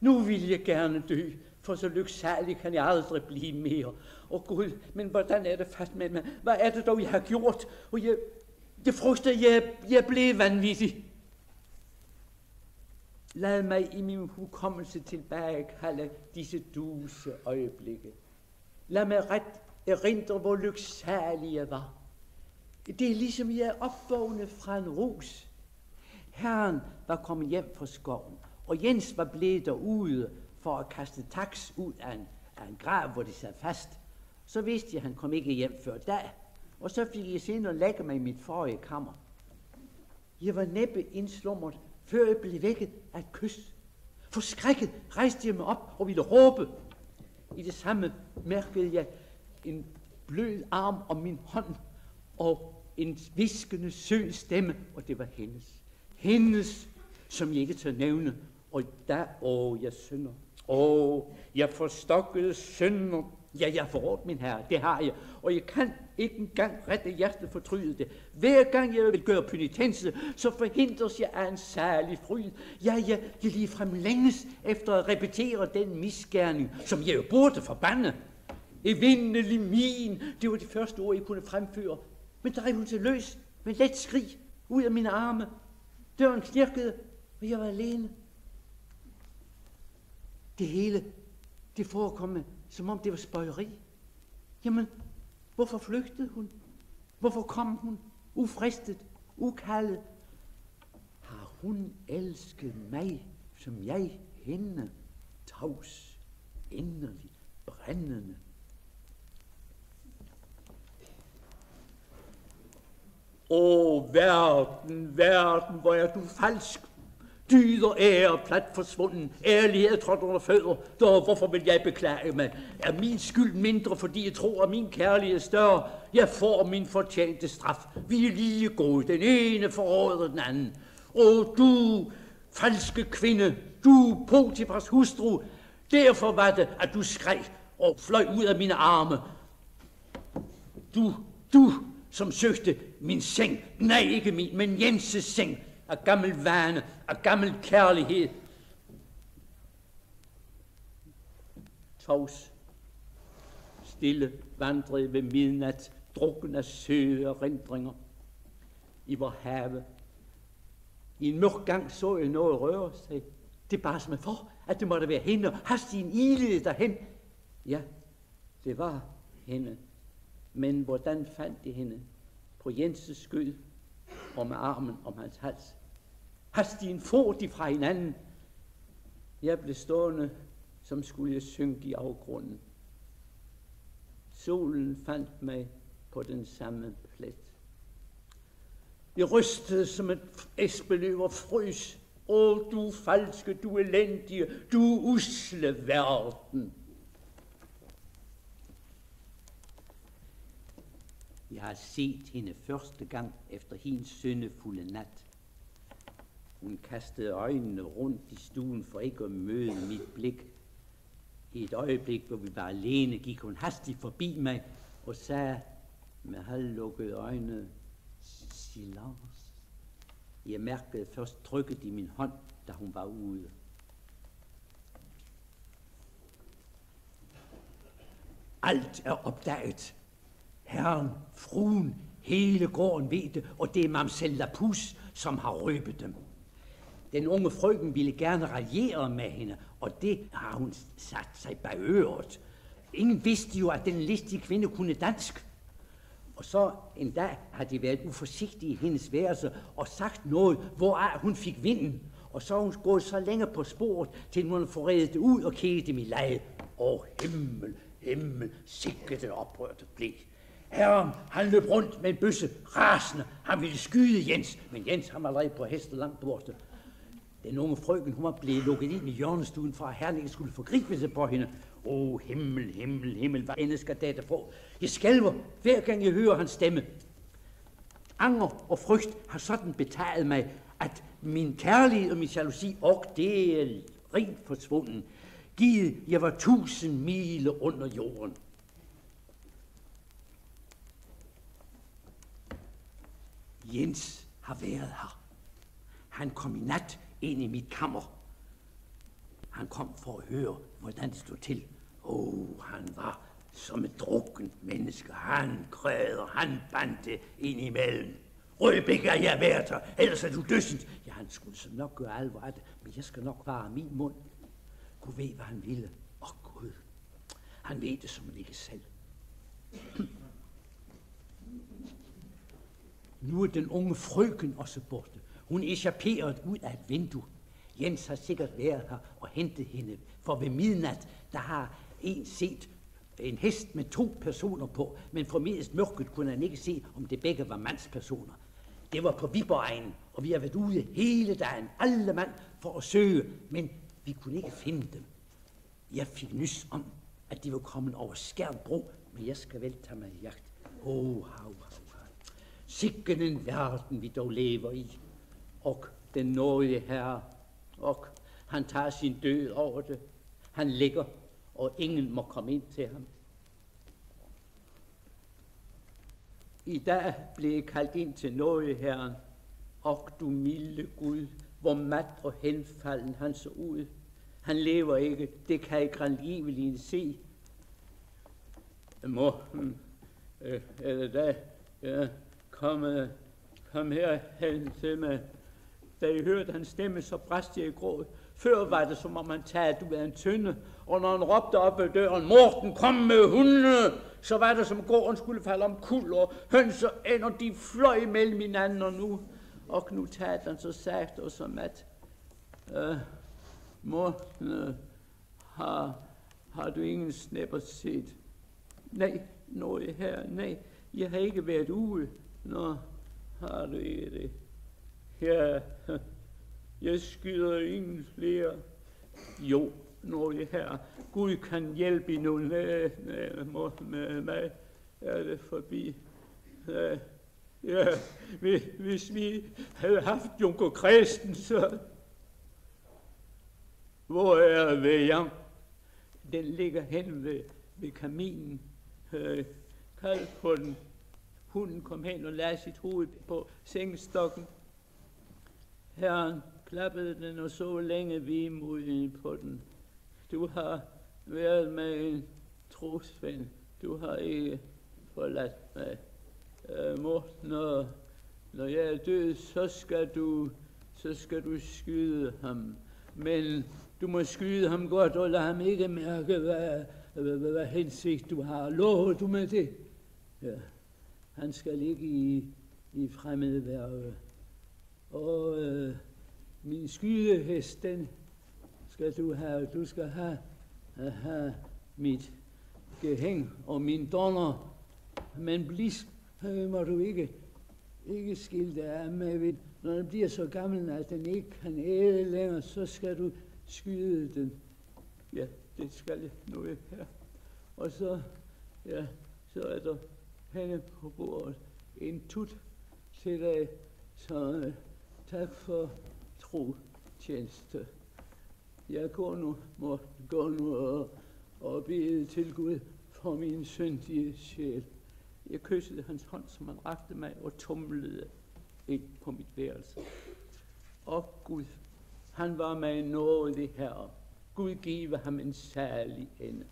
nu vil jeg gerne dø, for så lyksalig kan jeg aldrig blive mere. Åh oh, Gud, men hvordan er det fast med mig? Hvad er det dog, jeg har gjort? Og jeg, jeg frygter, jeg, jeg blev vanvittig. Lad mig i min hukommelse tilbage kalde disse duse øjeblikke. Lad mig ret erindre, hvor lyksalig jeg var. Det er ligesom jeg er opvågnet fra en rus. Herren var kommet hjem fra skoven, og Jens var blevet derude for at kaste taks ud af en, af en grav, hvor de sad fast. Så vidste jeg, at han kom ikke hjem før dag, og så fik jeg senere lægge mig i mit forrige kammer. Jeg var næppe indslumret, før jeg blev vækket af et kys. Forskrækket rejste jeg mig op og ville råbe. I det samme mærkede jeg en blød arm om min hånd og en viskende sød stemme, og det var hendes. Hendes, som jeg ikke tør nævne, og der, åh, jeg synder. Åh, jeg forstokkede synder. Ja, jeg får min herre, det har jeg. Og jeg kan ikke engang rette hjertet fortryde det. Hver gang jeg vil gøre penitense, så forhindres jeg af en særlig fryd. Ja, ja, jeg lige frem længes efter at repetere den misgerning, som jeg jo burde forbande. Evindelig min, det var det første ord, jeg kunne fremføre. Men drev hun til løs med let skrig ud af mine arme. Døren knirkede, og jeg var alene. Det hele, det forekom som om det var spøjeri. Jamen, hvorfor flygtede hun? Hvorfor kom hun ufristet, ukaldet? Har hun elsket mig, som jeg hende, tavs, inderlig, brændende? Åh, verden, verden, hvor er du falsk Dyder ære plat forsvunden, ærlighed trådt under fødder, dog hvorfor vil jeg beklage mig? Er min skyld mindre, fordi jeg tror, at min kærlighed er større? Jeg får min fortjente straf. Vi er lige gode, den ene forråder den anden. Og du, falske kvinde, du, Potipars hustru, derfor var det, at du skreg og fløj ud af mine arme. Du, du, som søgte min seng, nej ikke min, men Jenses seng, af gammel vane, af gammel kærlighed. Tavs, stille vandrede ved midnat, drukken af søde erindringer i vor have. I en mørk gang så jeg noget røre sig. Det bare som for, at det måtte være hende, og hastig en ilede derhen. Ja, det var hende. Men hvordan fandt de hende? På Jenses skød og med armen om hans hals. Hast din fod fra hinanden. Jeg blev stående, som skulle jeg synke i afgrunden. Solen fandt mig på den samme plet. Jeg rystede som et esbeløv og frøs. Åh, du falske, du elendige, du usle verden. Jeg har set hende første gang efter hendes syndefulde nat. Hun kastede øjnene rundt i stuen for ikke at møde mit blik. I et øjeblik, hvor vi var alene, gik hun hastigt forbi mig og sagde med halvlukkede øjne, Silence. Jeg mærkede først trykket i min hånd, da hun var ude. Alt er opdaget. Herren, fruen, hele gården ved det, og det er mamselle Lapus, som har røbet dem. Den unge frøken ville gerne raljere med hende, og det har hun sat sig bag øret. Ingen vidste jo, at den listige kvinde kunne dansk. Og så en dag har de været uforsigtige i hendes værelse og sagt noget, hvor hun fik vinden. Og så har hun gået så længe på sporet, til hun får det ud og kigget dem i leje. Åh, himmel, himmel, sikke det oprørte blik. Herren, han løb rundt med en bøsse, rasende. Han ville skyde Jens, men Jens har allerede på hesten langt borte. Den unge frøken, hun var blevet lukket ind i hjørnestuen, for at herren ikke skulle forgribe sig på hende. Åh, oh, himmel, himmel, himmel, hvad ende skal dette få? Jeg skælver, hver gang jeg hører hans stemme. Anger og frygt har sådan betaget mig, at min kærlighed og min jalousi, og det er rent forsvunden, givet jeg var tusind mile under jorden. Jens har været her. Han kom i nat ind i mit kammer. Han kom for at høre, hvordan det stod til. Åh, oh, han var som et drukkent menneske. Han græder, han bandte ind imellem. Røb ikke, at jeg været her, ellers er du døsent. Ja, han skulle så nok gøre alvor af det, men jeg skal nok vare min mund. Gud ved, hvad han ville. Åh, oh, Gud. Han ved det som ikke selv. [CLEARS THROAT] Nu er den unge frøken også borte. Hun echapperede ud af et vindue. Jens har sikkert været her og hentet hende, for ved midnat, der har en set en hest med to personer på, men for mest mørket kunne han ikke se, om det begge var mandspersoner. Det var på Viborgen, og vi har været ude hele dagen, alle mand, for at søge, men vi kunne ikke finde dem. Jeg fik nys om, at de var kommet over Skærbro, men jeg skal vel tage mig i jagt. Åh, oh, hav, hav, hav. Sikken en verden, vi dog lever i. Og den nåede herre og han tager sin død over det. Han ligger, og ingen må komme ind til ham. I dag blev jeg kaldt ind til noget, Herren, og du milde Gud, hvor mat og henfalden han så ud. Han lever ikke, det kan ikke grandgiveligt se. Mor, hmm, øh, eller da, ja, kom, øh, kom her hen til mig, da jeg hørte hans stemme, så bræste jeg i gråd. Før var det, som om han taget ud af en tynde, og når han råbte op ad døren, Morten, kom med hundene, så var det, som gården skulle falde om kul, og høns og ender de fløj mellem hinanden, og nu, og nu talte han så sagt og så at, Øh, Morten, øh, har, har du ingen snæpper set? Nej, noget her, nej, jeg har ikke været ude. Nå, har du ikke det? Ja, [LAUGHS] jeg skyder ingen flere. Jo, når her, Gud kan hjælpe i nogle øh, øh, med, med mig, er det forbi. Ja, ja, hvis vi havde haft Junker Kristen, så... Hvor er Vejam? Den ligger hen ved, ved kaminen. Øh, kald på den. Hunden kom hen og lagde sit hoved på sengestokken. Herren klappede den og så længe vemodig på den. Du har været med en trosven. Du har ikke forladt mig. Øh, mor, når, når jeg er død, så skal du, så skal du skyde ham. Men du må skyde ham godt og lade ham ikke mærke, hvad, hvad, hvad, hvad hensigt du har. Lover du med det? Ja. Han skal ligge i, i fremmede værve. Og øh, min skydehest, den skal du have. Du skal have, have mit gehæng og min donner. Men blis øh, må du ikke, ikke skilte af med. Når den bliver så gammel, at den ikke kan æde længere, så skal du skyde den. Ja, det skal jeg nu ikke her. Og så, ja, så er der henne på bordet en tut til dig. Så øh, tak for tro tjeneste. Jeg går nu, må gå nu og, og bede til Gud for min syndige sjæl. Jeg kyssede hans hånd, som han rakte mig, og tumlede ind på mit værelse. Og Gud, han var mig nådig herre. Gud give ham en særlig ende.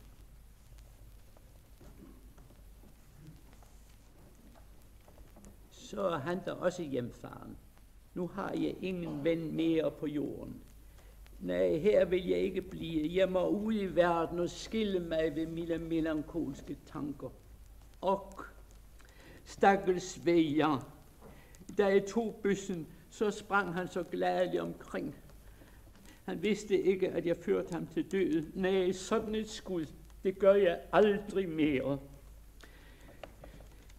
Så er han der også hjemfaren. Nu har jeg ingen ven mere på jorden. Nej, her vil jeg ikke blive. Jeg må ud i verden og skille mig ved mine melankolske tanker. Og, stakkels væger, da jeg tog bøssen, så sprang han så gladeligt omkring. Han vidste ikke, at jeg førte ham til døden. Nej, sådan et skud, det gør jeg aldrig mere.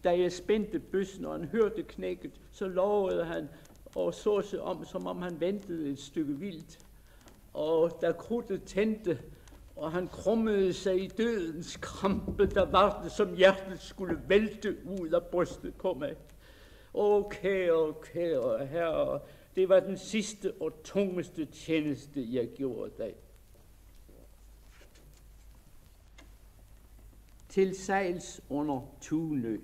Da jeg spændte bøssen, og han hørte knækket, så lovede han og så sig om, som om han ventede et stykke vildt. Og da krudtet tændte, og han krummede sig i dødens krampe, der var det, som hjertet skulle vælte ud af brystet på mig. Åh, kære, kære herre, det var den sidste og tungeste tjeneste, jeg gjorde dig. Til sejls under Tunø.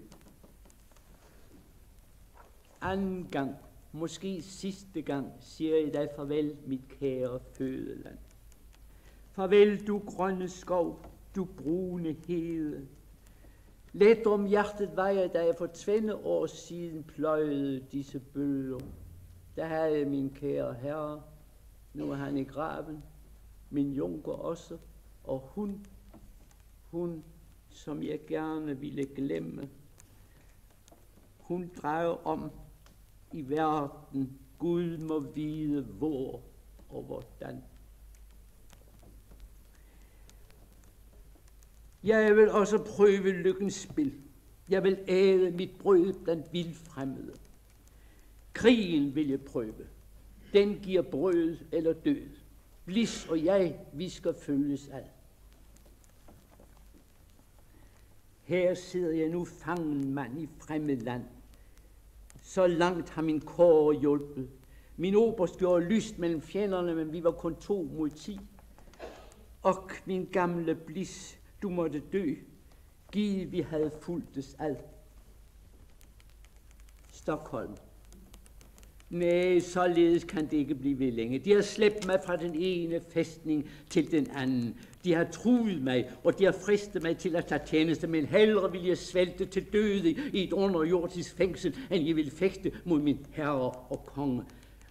Anden gang, måske sidste gang, siger jeg dig farvel, mit kære fødeland. Farvel, du grønne skov, du brune hede, let om hjertet var jeg, da jeg for tvende år siden pløjede disse bølger. Der havde jeg min kære herre. Nu er han i graven. Min junker også. Og hun, hun, som jeg gerne ville glemme. Hun drejer om i verden. Gud må vide hvor og hvordan. Jeg vil også prøve lykkens spil. Jeg vil æde mit brød blandt vildfremmede. Krigen vil jeg prøve. Den giver brød eller død. Blis og jeg, vi skal følges ad. Her sidder jeg nu fangen mand i fremmed land. Så langt har min kår hjulpet. Min oberst gjorde lyst mellem fjenderne, men vi var kun to mod ti. Og min gamle blis, du måtte dø. Giv, vi havde fuldtes alt. Stockholm. Nej, således kan det ikke blive ved længe. De har slæbt mig fra den ene fæstning til den anden. De har truet mig, og de har fristet mig til at tage tjeneste, men hellere vil jeg svelte til døde i et underjordisk fængsel, end jeg vil fægte mod min herre og konge.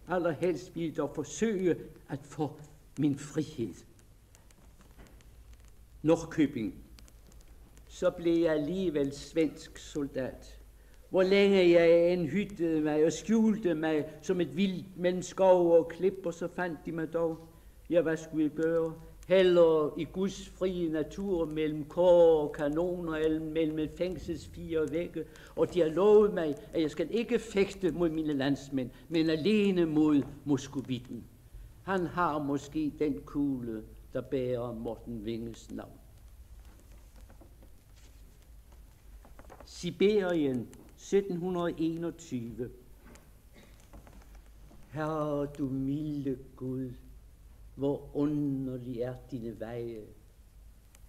Allerhelst vil jeg dog forsøge at få min frihed. Norrköping. Så blev jeg alligevel svensk soldat. Hvor længe jeg end hyttede mig og skjulte mig som et vildt mellem skov og klipper, så fandt de mig dog. Ja, hvad skulle jeg gøre? Heller i Guds frie natur mellem kår og kanoner, eller mellem et fængsels fire vægge. Og de har lovet mig, at jeg skal ikke fægte mod mine landsmænd, men alene mod moskovitten. Han har måske den kugle, der bærer Morten Vinges navn. Sibirien 1721. Herre, du milde Gud, hvor underlig er dine veje.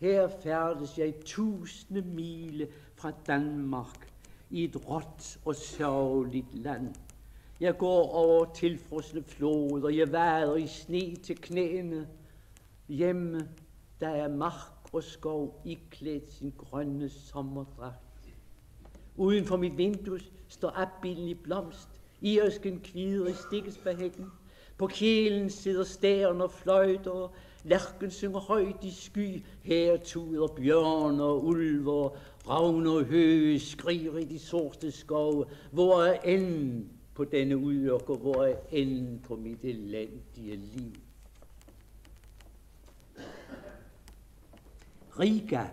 Her færdes jeg tusinde mile fra Danmark i et råt og sørgeligt land. Jeg går over tilfrosne floder, jeg vader i sne til knæene. Hjemme, der er mark og skov iklædt sin grønne sommerdragt. Uden for mit vindue står abbilen i blomst. Irsken kvider i stikkelsbærhækken. På kælen sidder stæren og fløjter. Lærken synger højt i sky. Her tuder bjørn og ulver. Ravn og høge skriger i de sorte skove. Hvor er enden på denne udørker, hvor er enden på mit elendige liv. Riga,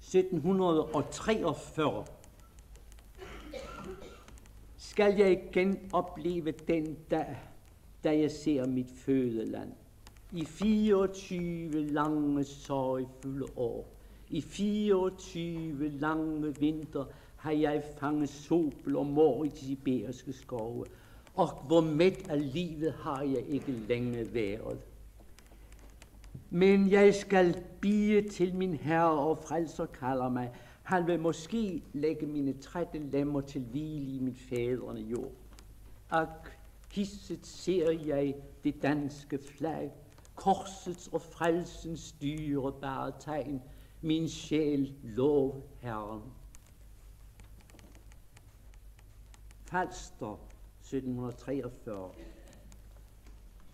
1743. Skal jeg igen opleve den dag, da jeg ser mit fødeland. I 24 lange sorgfulde år, i 24 lange vinter, har jeg fanget sol og mor i de sibiriske skove, og hvor mæt af livet har jeg ikke længe været. Men jeg skal bide til min herre og frelser kalder mig. Han vil måske lægge mine trætte lemmer til hvile i mit fædrene jord. Ak, hisset ser jeg det danske flag, korsets og frelsens dyrebare tegn, min sjæl lov Herren. Falster 1743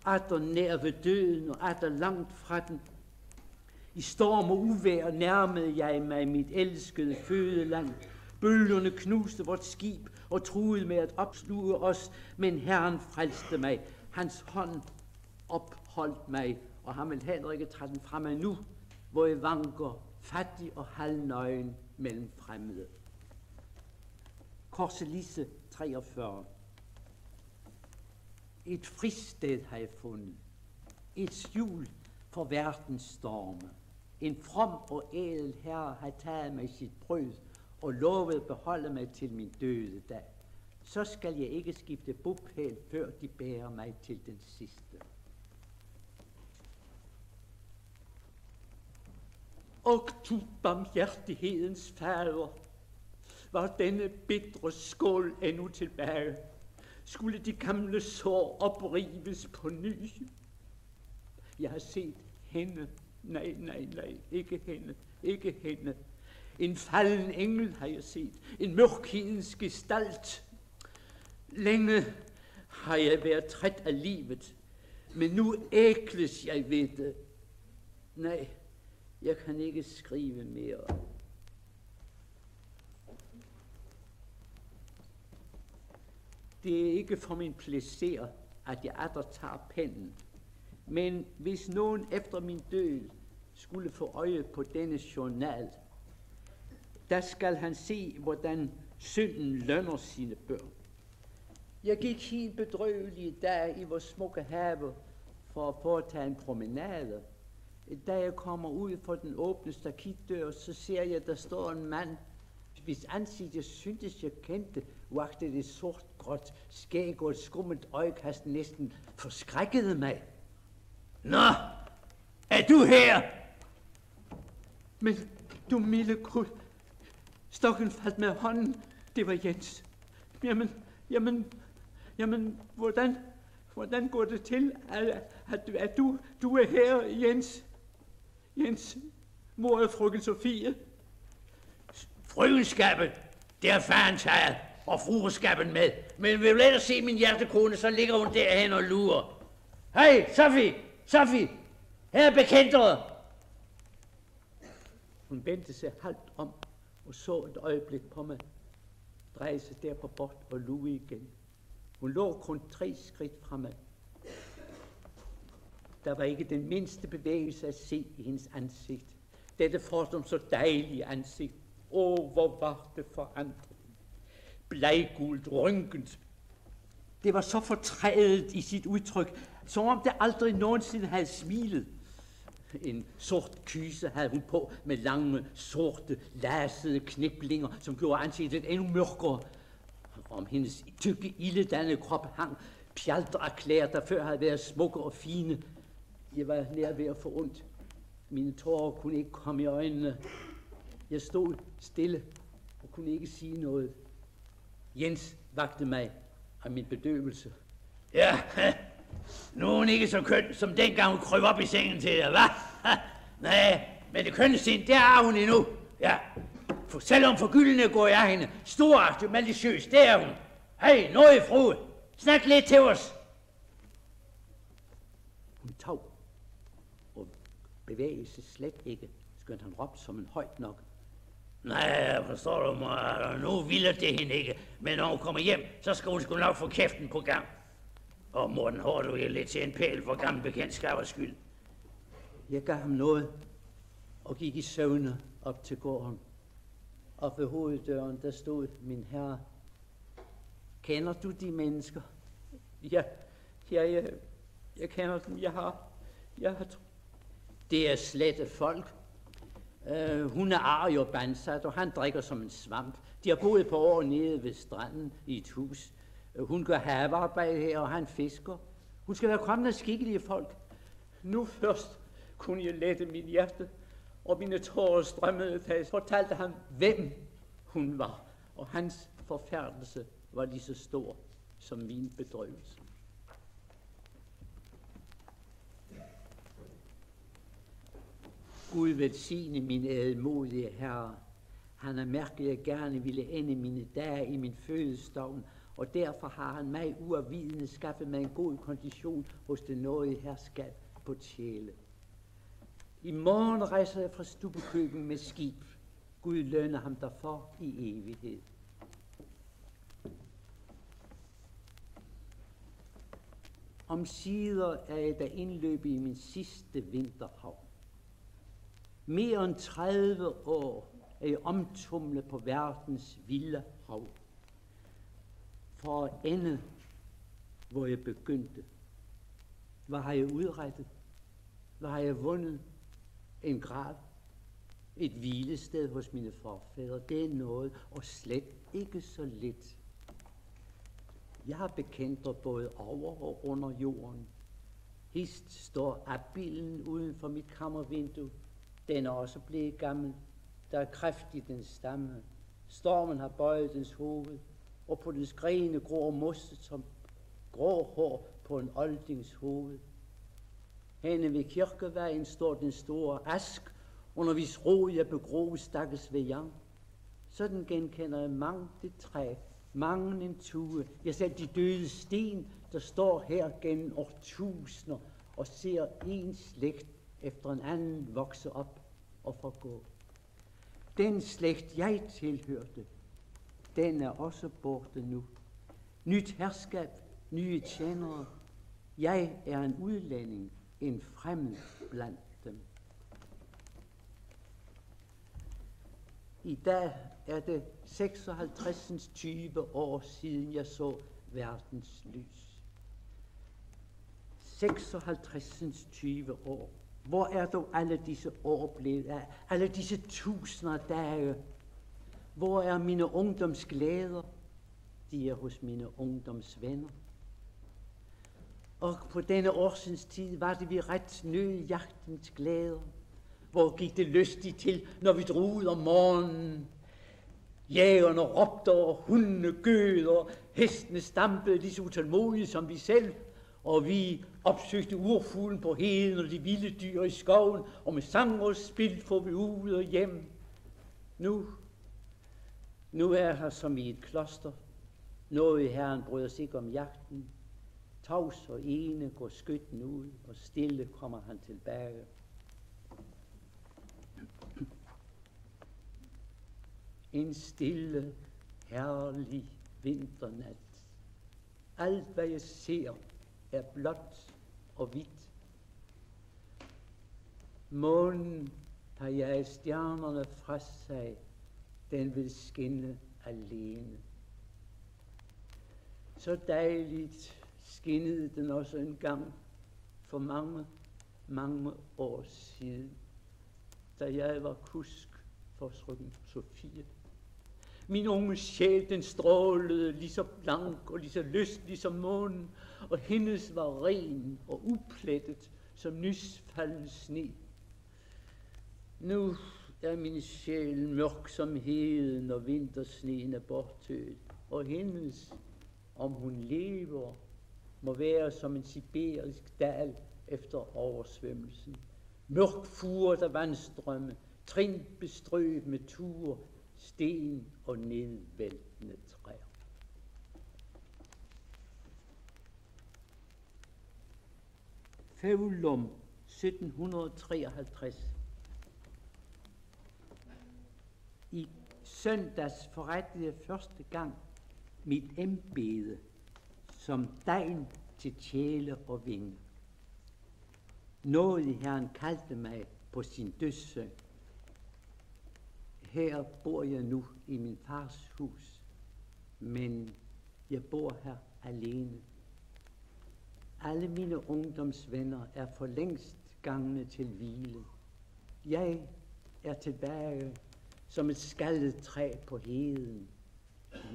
atter nær ved døden og atter langt fra den. I storm og uvær nærmede jeg mig mit elskede fødeland. Bølgerne knuste vort skib og truede med at opsluge os, men Herren frelste mig. Hans hånd opholdt mig, og han vil heller ikke træde den frem nu, hvor jeg vanker fattig og halvnøgen mellem fremmede. Korselisse 43 et fristed har jeg fundet. Et skjul for verdens storme. En from og ædel herre har taget mig sit brød og lovet beholde mig til min døde dag. Så skal jeg ikke skifte bopæl, før de bærer mig til den sidste. Og du barmhjertighedens fader, var denne bitre skål endnu tilbage skulle de gamle sår oprives på ny. Jeg har set hende. Nej, nej, nej, ikke hende, ikke hende. En falden engel har jeg set, en mørk hendes gestalt. Længe har jeg været træt af livet, men nu ækles jeg ved det. Nej, jeg kan ikke skrive mere. Det er ikke for min placer, at jeg atter tager pennen. Men hvis nogen efter min død skulle få øje på denne journal, der skal han se, hvordan synden lønner sine børn. Jeg gik helt bedrøvelig dag i vores smukke have for at foretage en promenade. Da jeg kommer ud for den åbne stakitdør, så ser jeg, der står en mand, hvis ansigt jeg syntes, jeg kendte, vagte det sort gråt skæg og et skummelt øjekast næsten forskrækkede mig. Nå, er du her? Men du milde Gud, stokken faldt med hånden. Det var Jens. Jamen, jamen, jamen, hvordan, hvordan går det til, at, at, at du, du er her, Jens? Jens, mor er frøken Sofie. Frøkenskabet, det er faren taget og frueskaben med. Men vil du lade se min hjertekone, så ligger hun derhen og lurer. Hej, Sofie, Sofie, her er bekendtere. Hun vendte sig halvt om og så et øjeblik på mig, drejede sig derpå bort og lue igen. Hun lå kun tre skridt fra mig. Der var ikke den mindste bevægelse at se i hendes ansigt. Dette fordom så dejlige ansigt. Åh, oh, hvor var det forandret bleggult, rynkent. Det var så fortrædet i sit udtryk, som om det aldrig nogensinde havde smilet. En sort kyse havde hun på med lange, sorte, lasede kniblinger, som gjorde ansigtet endnu mørkere. Om hendes tykke, ildedannede krop hang pjalter af klæder, der før havde været smukke og fine. Jeg var nær ved at få ondt. Mine tårer kunne ikke komme i øjnene. Jeg stod stille og kunne ikke sige noget. Jens vagte mig af min bedøvelse. Ja, [LAUGHS] nu er hun ikke så køn, som dengang hun krøb op i sengen til dig, hva'? Nej, men det kønne sind, det er hun endnu. Ja, for selvom for gyldne går jeg hende storagtigt maliciøs, det er hun. Hej, noget frue, snak lidt til os. Hun tog og bevægede sig slet ikke, skønt han råbte som en højt nok. Nej, forstår du mig, nu ville det hende ikke. Men når hun kommer hjem, så skal hun sgu nok få kæften på gang. Og Morten, har du ikke lidt til en pæl for gammel bekendtskabers skyld? Jeg gav ham noget og gik i søvne op til gården. Og ved hoveddøren, der stod min herre. Kender du de mennesker? Ja, ja jeg, jeg kender dem. Jeg har, jeg har Det er slette folk. Uh, hun er arg og bansat, og han drikker som en svamp. De har boet på år nede ved stranden i et hus. Hun gør havearbejde her, og han fisker. Hun skal være kommende skikkelige folk. Nu først kunne jeg lette mit hjerte, og mine tårer strømmede, da jeg fortalte ham, hvem hun var. Og hans forfærdelse var lige så stor som min bedrøvelse. Gud velsigne min ædmodige herre. Han har mærket, at jeg gerne ville ende mine dage i min fødestavn, og derfor har han mig uafvidende skaffet mig en god kondition hos det nåede herskab på tjæle. I morgen rejser jeg fra Stubekøben med skib. Gud lønner ham derfor i evighed. Om sider er jeg da indløbet i min sidste vinterhav. Mere end 30 år er jeg omtumlet på verdens vilde hav. For at ende, hvor jeg begyndte. Hvad har jeg udrettet? Hvad har jeg vundet? En grav? Et hvilested hos mine forfædre? Det er noget, og slet ikke så lidt. Jeg har bekendter både over og under jorden. Hist står abilen uden for mit kammervindue. Den er også blevet gammel. Der er kræft i den stamme. Stormen har bøjet dens hoved, og på dens grene grå mosset som grå hår på en oldings hoved. Henne ved kirkevejen står den store ask, under hvis ro jeg begrov stakkels ved jang. Sådan genkender jeg mange det træ, mange en tue, Jeg selv de døde sten, der står her gennem årtusinder og ser en slægt efter en anden vokse op og forgå. Den slægt, jeg tilhørte, den er også borte nu. Nyt herskab, nye tjenere. Jeg er en udlænding, en fremmed blandt dem. I dag er det 56. 20 år siden jeg så verdens lys. 56. 20 år. Hvor er dog alle disse år blevet af? Alle disse tusinder dage? Hvor er mine ungdomsglæder? De er hos mine ungdomsvenner. Og på denne årsens tid var det vi ret nød jagtens glæder. Hvor gik det lystigt til, når vi drog ud om morgenen? Jægerne råbte, og hundene gød, og hestene stampede lige så utålmodige som vi selv. Og vi opsøgte urfuglen på heden og de vilde dyr i skoven, og med sang og spil får vi ud og hjem. Nu, nu er her som i et kloster. Noget i Herren bryder sig ikke om jagten. Tavs og ene går skytten ud, og stille kommer han tilbage. En stille, herlig vinternat. Alt hvad jeg ser er blåt og hvidt. Månen har jeg stjernerne fra sig, den vil skinne alene. Så dejligt skinnede den også en gang for mange, mange år siden, da jeg var kusk for frøken Sofie. Min unge sjæl, den strålede lige så blank og lige så lyst som månen, og hendes var ren og uplettet som nysfaldet sne. Nu er min sjæl mørk som heden, og vintersneen er bortøet, og hendes, om hun lever, må være som en sibirisk dal efter oversvømmelsen. Mørk furet af vandstrømme, trin bestrøget med tur, sten og nedvæltende træer. Fævlum 1753 I søndags forrettede første gang mit embede som dejen til tjæle og vinge. Nåede Herren kaldte mig på sin dødssøn. Her bor jeg nu i min fars hus, men jeg bor her alene. Alle mine ungdomsvenner er for længst gangne til hvile. Jeg er tilbage som et skaldet træ på heden,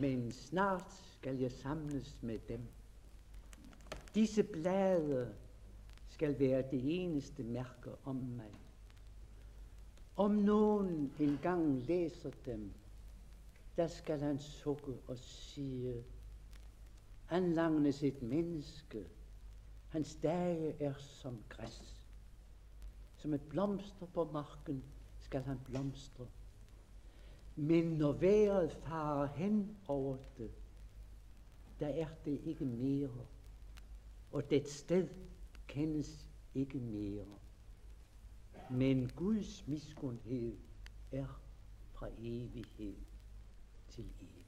men snart skal jeg samles med dem. Disse blade skal være det eneste mærke om mig. Om nogen engang læser dem, der skal han sukke og sige, han anlangnes et menneske, hans dage er som græs. Som et blomster på marken skal han blomstre. Men når vejret farer hen over det, der er det ikke mere, og det sted kendes ikke mere. Men Guds miskundhed er fra evighed til evighed.